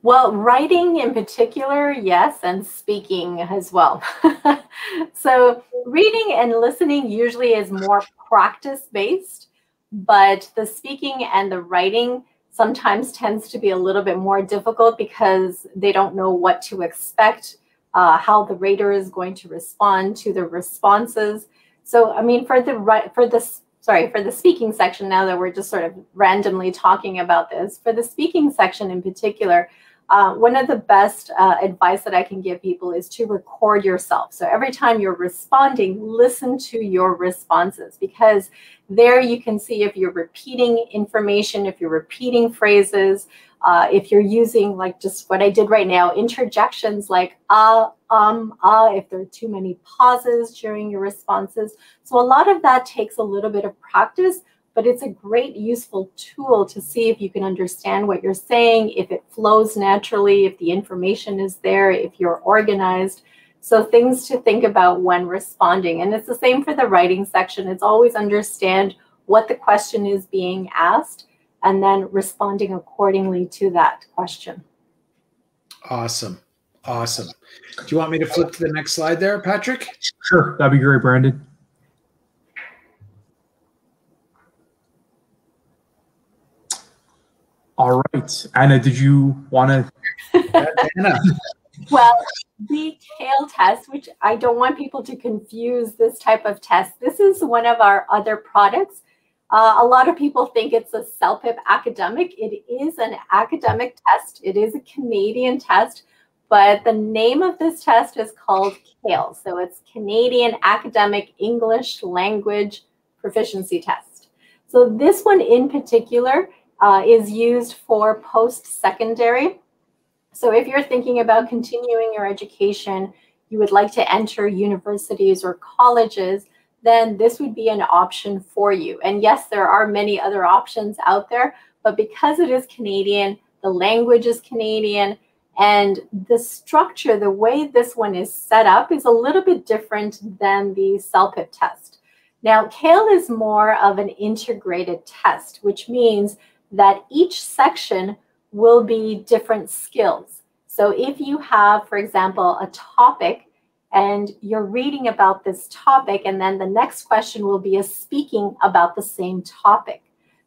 Well, writing in particular, yes, and speaking as well. [LAUGHS] so, reading and listening usually is more practice based, but the speaking and the writing sometimes tends to be a little bit more difficult because they don't know what to expect, uh, how the rater is going to respond to the responses. So, I mean, for the for the sorry for the speaking section, now that we're just sort of randomly talking about this, for the speaking section in particular uh, one of the best uh, advice that I can give people is to record yourself. So every time you're responding, listen to your responses because there you can see if you're repeating information, if you're repeating phrases, uh, if you're using like just what I did right now, interjections like uh, um, uh, if there are too many pauses during your responses. So a lot of that takes a little bit of practice, but it's a great useful tool to see if you can understand what you're saying, if it flows naturally, if the information is there, if you're organized. So things to think about when responding. And it's the same for the writing section. It's always understand what the question is being asked and then responding accordingly to that question. Awesome. Awesome. Do you want me to flip to the next slide there, Patrick? Sure. That'd be great, Brandon. All right. Anna, did you want to? [LAUGHS] Anna. well, the CAEL test, which I don't want people to confuse this type of test. This is one of our other products. Uh, a lot of people think it's a CELPIP academic. It is an academic test. It is a Canadian test, but the name of this test is called CAEL. So it's Canadian Academic English Language Proficiency Test. So this one in particular uh, is used for post-secondary. So if you're thinking about continuing your education, you would like to enter universities or colleges, then this would be an option for you. And yes, there are many other options out there, but because it is Canadian, the language is Canadian, and the structure, the way this one is set up is a little bit different than the CELPIP test. Now, CAEL is more of an integrated test, which means that each section will be different skills. So if you have, for example, a topic and you're reading about this topic, and then the next question will be a speaking about the same topic.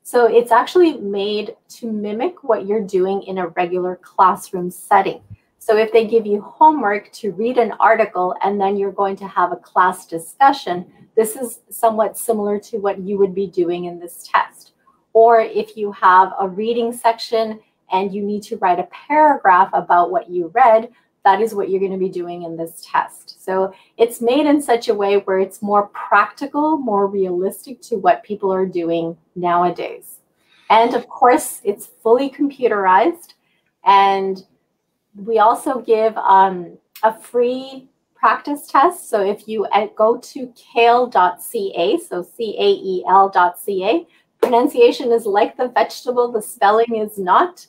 So it's actually made to mimic what you're doing in a regular classroom setting. So if they give you homework to read an article and then you're going to have a class discussion, this is somewhat similar to what you would be doing in this test. Or if you have a reading section and you need to write a paragraph about what you read, that is what you're going to be doing in this test. So it's made in such a way where it's more practical, more realistic to what people are doing nowadays. And of course, it's fully computerized. And we also give um, a free practice test. So if you uh, go to cael.ca, so C A E L.ca, pronunciation is like the vegetable, the spelling is not,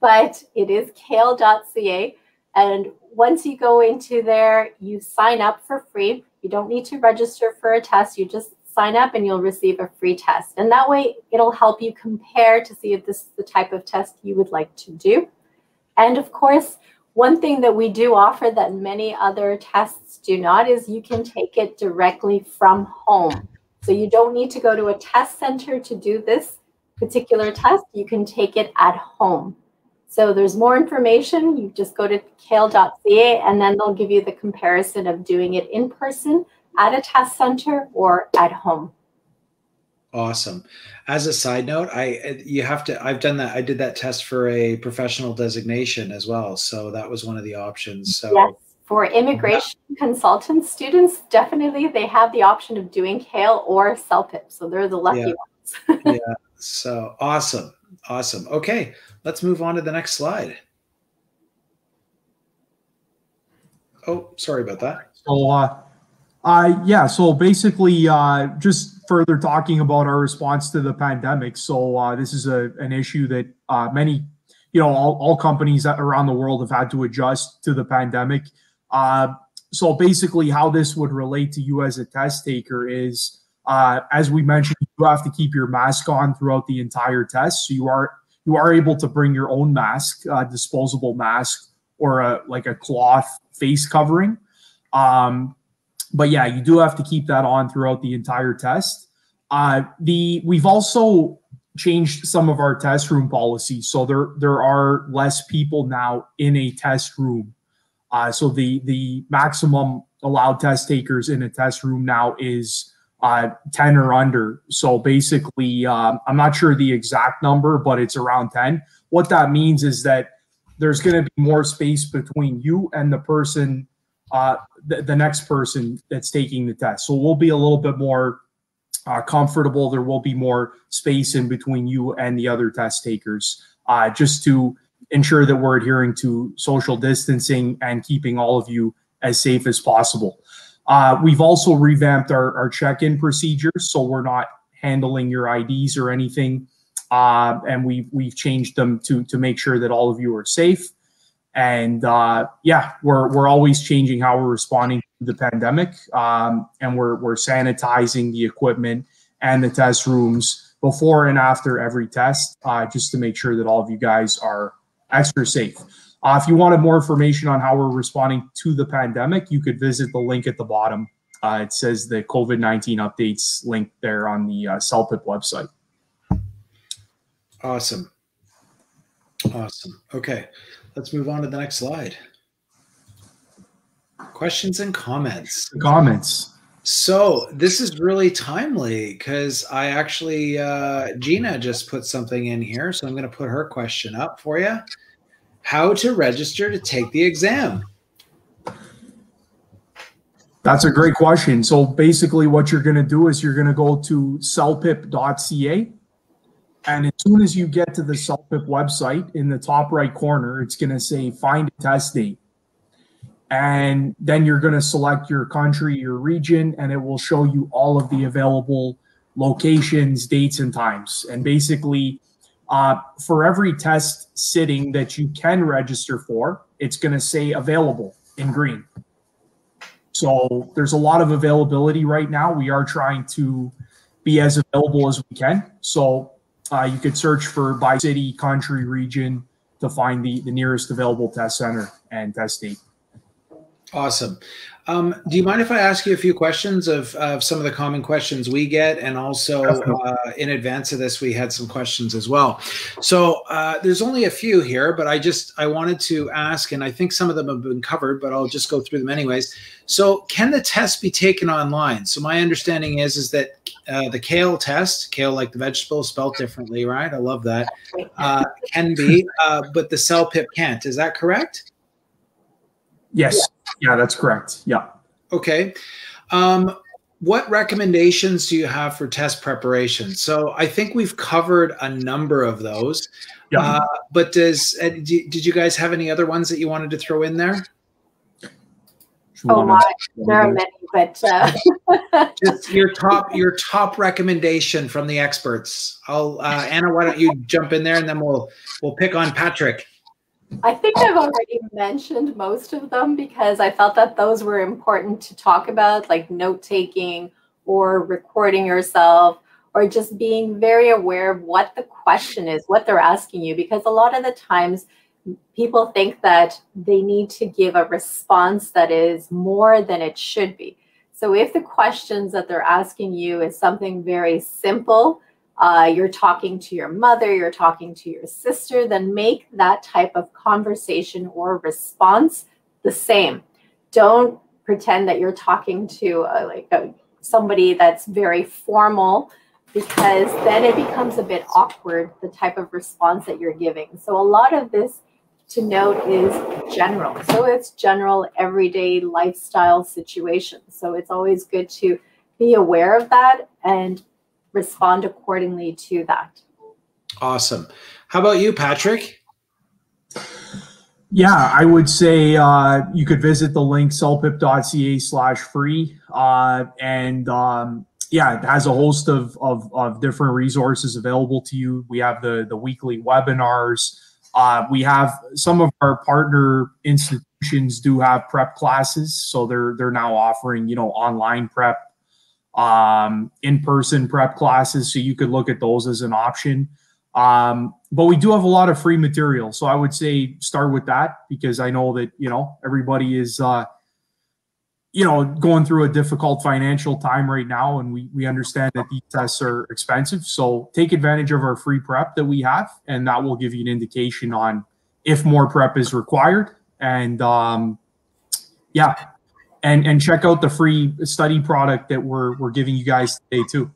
but it is cael.ca. and once you go into there, you sign up for free. You don't need to register for a test. You just sign up and you'll receive a free test. And that way, it'll help you compare to see if this is the type of test you would like to do. And of course, one thing that we do offer that many other tests do not is you can take it directly from home. So you don't need to go to a test center to do this particular test. You can take it at home. So there's more information. You just go to cael.ca and then they'll give you the comparison of doing it in person at a test center or at home. Awesome. As a side note, I you have to I've done that I did that test for a professional designation as well. So that was one of the options. So Yes, for immigration yeah. consultant students, definitely they have the option of doing CAEL or CELPIP. So they're the lucky yeah. ones. [LAUGHS] yeah. So awesome. Awesome. Okay, let's move on to the next slide. Oh, sorry about that. So, uh, uh, yeah, so basically, uh, just further talking about our response to the pandemic. So, uh, this is a, an issue that uh, many, you know, all, all companies around the world have had to adjust to the pandemic. Uh, so, basically, how this would relate to you as a test taker is, uh, as we mentioned, you have to keep your mask on throughout the entire test. So, you are you are able to bring your own mask, uh, disposable mask, or a like a cloth face covering. Um, but yeah, you do have to keep that on throughout the entire test. Uh, the we've also changed some of our test room policies, so there there are less people now in a test room. Uh, so the the maximum allowed test takers in a test room now is uh, 10 or under. So basically, um, I'm not sure the exact number, but it's around 10. What that means is that there's going to be more space between you and the person, uh, the, the, next person that's taking the test. So we'll be a little bit more uh, comfortable. There will be more space in between you and the other test takers, uh, just to ensure that we're adhering to social distancing and keeping all of you as safe as possible. Uh, we've also revamped our, our check-in procedures, so we're not handling your IDs or anything, uh, and we've we've changed them to to make sure that all of you are safe. And uh, yeah, we're we're always changing how we're responding to the pandemic, um, and we're we're sanitizing the equipment and the test rooms before and after every test, uh, just to make sure that all of you guys are extra safe. Uh, if you wanted more information on how we're responding to the pandemic, you could visit the link at the bottom. Uh, it says the COVID 19 updates link there on the uh, CELPIP website. Awesome. Awesome. Okay, let's move on to the next slide. Questions and comments. Comments. So this is really timely because I actually uh, Gina just put something in here, so I'm going to put her question up for you how to register to take the exam? That's a great question. So basically, what you're going to do is you're going to go to celpip.ca. And as soon as you get to the CELPIP website, in the top right corner, it's going to say find a test date. And then you're going to select your country, your region, and it will show you all of the available locations, dates, and times. And basically, uh, for every test sitting that you can register for, it's going to say available in green. So there's a lot of availability right now. We are trying to be as available as we can. So uh, you could search for by city, country, region, to find the, the nearest available test center and test date. Awesome. Um, do you mind if I ask you a few questions of, of some of the common questions we get? And also, uh, in advance of this, we had some questions as well. So uh, there's only a few here, but I just I wanted to ask, and I think some of them have been covered, but I'll just go through them anyways. So, can the test be taken online? So my understanding is is that uh, the CAEL test, kale like the vegetable, spelled differently, right? I love that. Uh, can be, uh, but the CELPIP can't. Is that correct? Yes. Yeah, that's correct. Yeah. Okay. Um, what recommendations do you have for test preparation? So I think we've covered a number of those. Yeah. Uh, but does uh, did you guys have any other ones that you wanted to throw in there? Oh my, there are many, but uh. just [LAUGHS] your top your top recommendation from the experts. I'll uh, Anna, why don't you jump in there and then we'll we'll pick on Patrick. I think I've already mentioned most of them because I felt that those were important to talk about, like note taking or recording yourself or just being very aware of what the question is, what they're asking you. Because a lot of the times people think that they need to give a response that is more than it should be. So if the questions that they're asking you is something very simple, uh, you're talking to your mother, you're talking to your sister, then make that type of conversation or response the same. Don't pretend that you're talking to a, uh, like a, somebody that's very formal because then it becomes a bit awkward the type of response that you're giving. So a lot of this to note is general. So it's general everyday lifestyle situations. So it's always good to be aware of that and respond accordingly to that. Awesome. How about you, Patrick? Yeah, I would say uh, you could visit the link celpip.ca slash free. Uh, and um, yeah, it has a host of, of, of, different resources available to you. We have the, the weekly webinars. Uh, we have some of our partner institutions do have prep classes. So they're, they're now offering, you know, online prep um, in-person prep classes, so you could look at those as an option. Um, but we do have a lot of free material, so I would say start with that because I know that you know everybody is uh, you know going through a difficult financial time right now, and we we understand that these tests are expensive. So take advantage of our free prep that we have, and that will give you an indication on if more prep is required. And um, yeah, and and check out the free study product that we're we're giving you guys today too.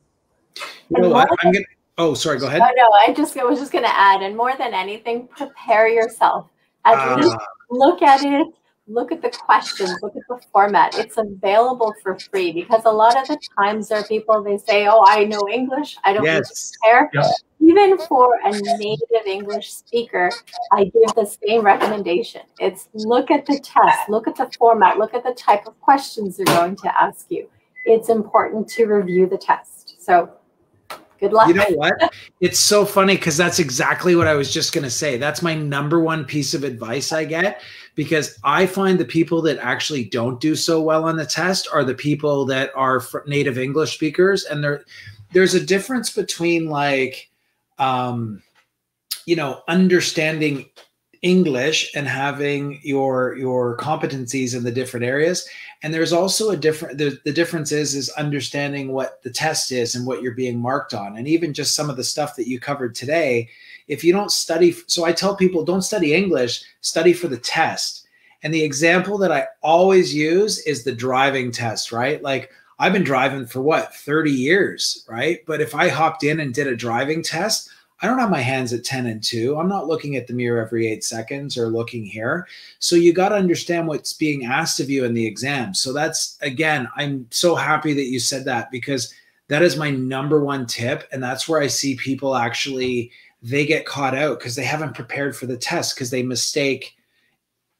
You know what? I'm gonna, oh, sorry. Go ahead. Oh, no, I just I was just going to add, and more than anything, prepare yourself. At uh, least look at it. Look at the questions. Look at the format. It's available for free because a lot of the times there are people they say, "Oh, I know English. I don't yes. prepare." Yes even for a native English speaker, I give the same recommendation. It's look at the test, look at the format, look at the type of questions they're going to ask you. It's important to review the test. So good luck. You know what? it's so funny because that's exactly what I was just going to say. That's my number one piece of advice I get because I find the people that actually don't do so well on the test are the people that are native English speakers. And there, there's a difference between like, um, you know, understanding English and having your your competencies in the different areas. And there's also a different the, the difference is is understanding what the test is and what you're being marked on. And even just some of the stuff that you covered today, if you don't study, so I tell people don't study English, study for the test. And the example that I always use is the driving test, right? Like I've been driving for what 30 years, right? But if I hopped in and did a driving test, I don't have my hands at 10 and 2. I'm not looking at the mirror every eight seconds or looking here. So you got to understand what's being asked of you in the exam. So that's, again, I'm so happy that you said that because that is my number one tip. And that's where I see people actually, they get caught out because they haven't prepared for the test because they mistake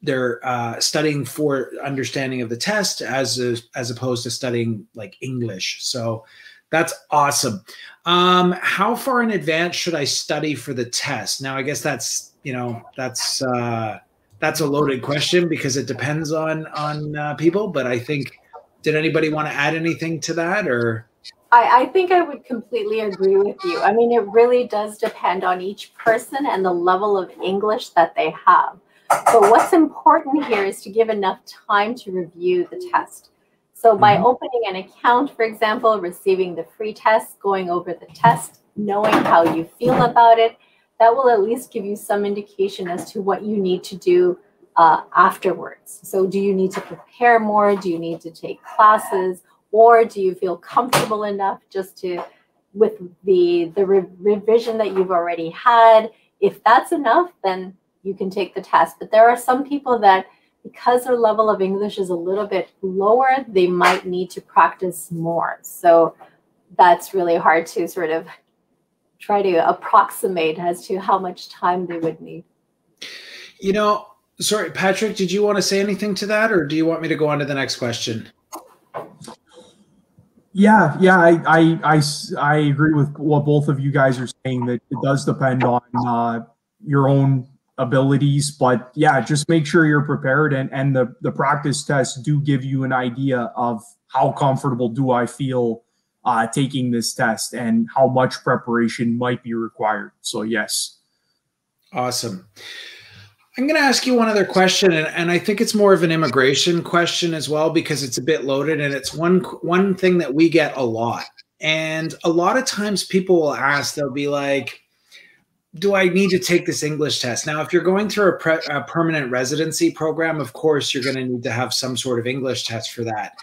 they're uh, studying for understanding of the test as a, as opposed to studying like English. So that's awesome. Um, how far in advance should I study for the test? Now, I guess that's you know that's uh, that's a loaded question because it depends on on uh, people. But I think did anybody want to add anything to that or? I, I think I would completely agree with you. I mean, it really does depend on each person and the level of English that they have. But what's important here is to give enough time to review the test. So by mm-hmm. opening an account, for example, receiving the free test, going over the test, knowing how you feel about it, that will at least give you some indication as to what you need to do uh, afterwards. So do you need to prepare more? Do you need to take classes? Or do you feel comfortable enough just to, with the, the re revision that you've already had? If that's enough, then you can take the test. But there are some people that, because their level of English is a little bit lower, they might need to practice more. So that's really hard to sort of try to approximate as to how much time they would need. You know, sorry, Patrick, did you want to say anything to that, or do you want me to go on to the next question? Yeah, yeah, I, I, I, I agree with what both of you guys are saying. That it does depend on uh, your own abilities, but yeah, just make sure you're prepared. And and the the practice tests do give you an idea of how comfortable do I feel uh, taking this test and how much preparation might be required. So, yes. Awesome. I'm going to ask you one other question, and, and, I think it's more of an immigration question as well because it's a bit loaded, and it's one one thing that we get a lot. And a lot of times, people will ask, they'll be like, "Do I need to take this English test?" Now, if you're going through a, a permanent residency program, of course, you're going to need to have some sort of English test for that.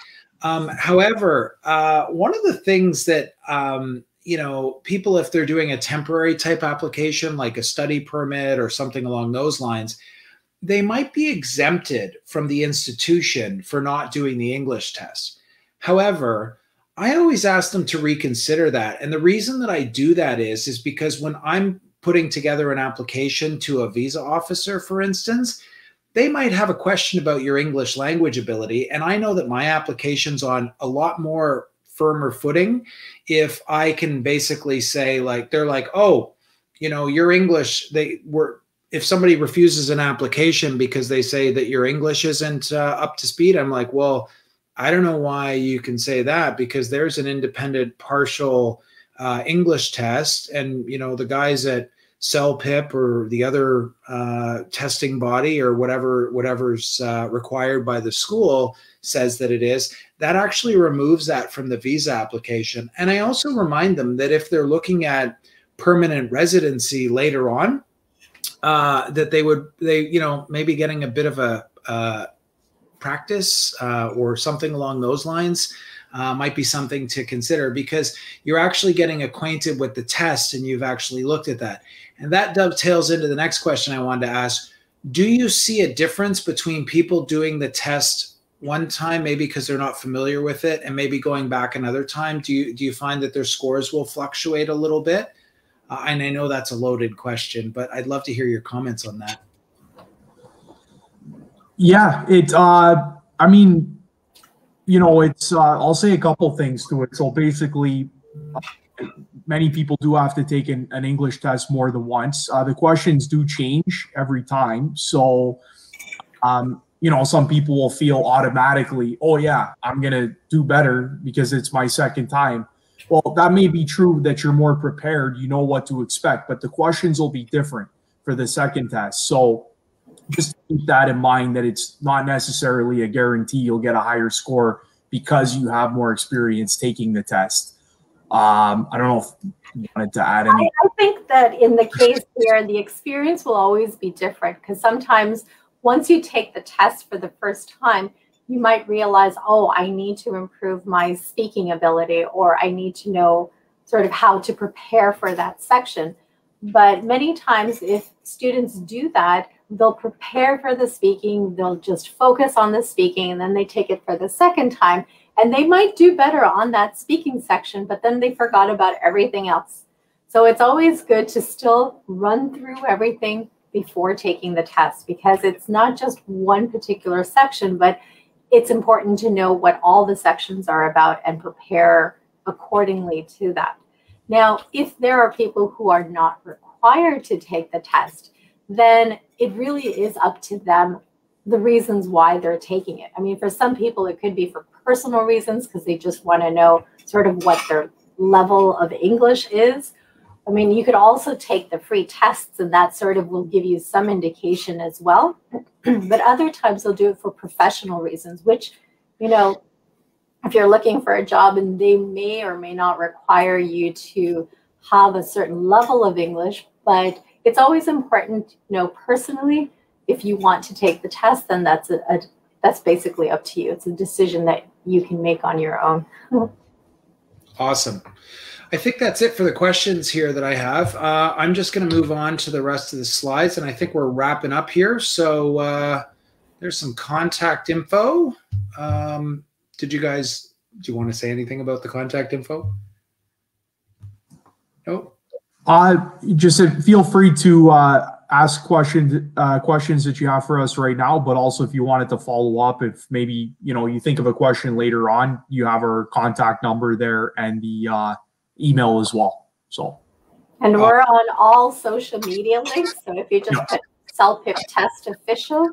Um, however, uh, one of the things that um, you know people, if they're doing a temporary type application like a study permit or something along those lines, they might be exempted from the institution for not doing the English test. However, I always ask them to reconsider that, and the reason that I do that is is because when I'm putting together an application to a visa officer, for instance, they might have a question about your English language ability. And I know that my application's on a lot more firmer footing if I can basically say, like, they're like, oh, you know, your English, they were, if somebody refuses an application because they say that your English isn't uh, up to speed, I'm like, well, I don't know why you can say that because there's an independent partial uh, English test. And, you know, the guys at, CELPIP or the other uh, testing body or whatever whatever's uh, required by the school says that it is that actually removes that from the visa application and i also remind them that if they're looking at permanent residency later on uh, that they would they you know maybe getting a bit of a uh, practice uh, or something along those lines uh, might be something to consider because you're actually getting acquainted with the test and you've actually looked at that. And that dovetails into the next question I wanted to ask. Do you see a difference between people doing the test one time, maybe because they're not familiar with it, and maybe going back another time? Do you do you find that their scores will fluctuate a little bit? Uh, and I know that's a loaded question, but I'd love to hear your comments on that. Yeah, it. Uh, I mean, you know, it's. Uh, I'll say a couple things to it. So basically, many people do have to take an, an English test more than once. Uh, the questions do change every time. So, um, you know, some people will feel automatically, oh, yeah, I'm going to do better because it's my second time. Well, that may be true that you're more prepared, you know what to expect, but the questions will be different for the second test. So, just keep that in mind that it's not necessarily a guarantee you'll get a higher score because you have more experience taking the test. Um, I don't know if you wanted to add any. I, I think that in the case here, the experience will always be different because sometimes once you take the test for the first time, you might realize, oh, I need to improve my speaking ability or I need to know sort of how to prepare for that section. But many times, if students do that, they'll prepare for the speaking, they'll just focus on the speaking, and then they take it for the second time and they might do better on that speaking section, but then they forgot about everything else. So it's always good to still run through everything before taking the test because it's not just one particular section, but it's important to know what all the sections are about and prepare accordingly to that. Now, if there are people who are not required to take the test, then it really is up to them the reasons why they're taking it. I mean, for some people, it could be for personal reasons because they just want to know sort of what their level of English is. I mean, you could also take the free tests, and that sort of will give you some indication as well. [CLEARS THROAT] but other times they'll do it for professional reasons, which, you know, if you're looking for a job and they may or may not require you to have a certain level of English, but it's always important, you know, personally, if you want to take the test, then that's a, a that's basically up to you. It's a decision that you can make on your own. Awesome. I think that's it for the questions here that I have. Uh, I'm just going to move on to the rest of the slides, and I think we're wrapping up here. So uh, there's some contact info. Um, did you guys, do you want to say anything about the contact info? No? Uh, just feel free to uh, ask questions uh, questions that you have for us right now, but also if you wanted to follow up, if maybe you know you think of a question later on, you have our contact number there and the uh, email as well. So, and we're on all social media links. So if you just yeah. put CELPIP Test Official,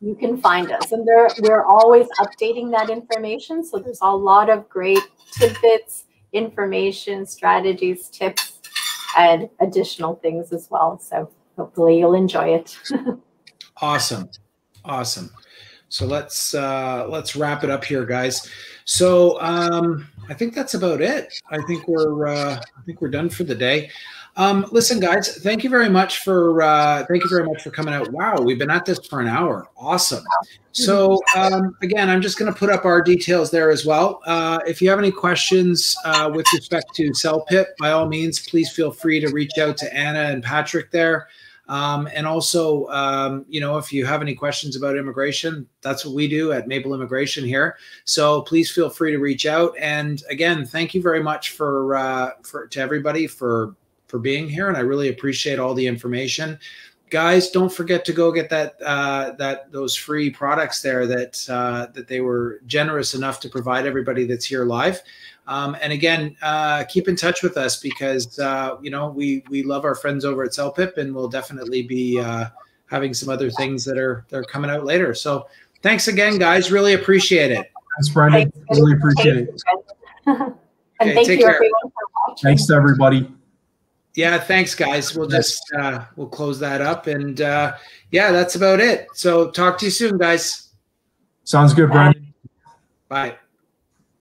you can find us, and there we're always updating that information. So there's a lot of great tidbits, information, strategies, tips, and additional things as well. So hopefully you'll enjoy it. [LAUGHS] awesome. Awesome. So let's uh, let's wrap it up here, guys. So um, I think that's about it. I think we're uh, I think we're done for the day. Um, listen, guys, thank you very much for uh, thank you very much for coming out. Wow, we've been at this for an hour. Awesome. So um, again, I'm just going to put up our details there as well. Uh, if you have any questions uh, with respect to CELPIP, by all means, please feel free to reach out to Anna and Patrick there. Um, and also, um, you know, if you have any questions about immigration, that's what we do at Maple Immigration here. So please feel free to reach out. And again, thank you very much for uh, for to everybody for for being here, and I really appreciate all the information. Guys, don't forget to go get that uh, that those free products there that uh, that they were generous enough to provide everybody that's here live. Um, and again, uh, keep in touch with us because uh, you know we we love our friends over at CELPIP, and we'll definitely be uh, having some other things that are that are coming out later. So thanks again, guys. Really appreciate it. Thanks, Brandon. Really appreciate it. [LAUGHS] and okay, thank you, care. everyone, for watching. Thanks to everybody. Yeah, thanks, guys. We'll just uh, we'll close that up, and uh, yeah, that's about it. So talk to you soon, guys. Sounds good, Brandon. Bye.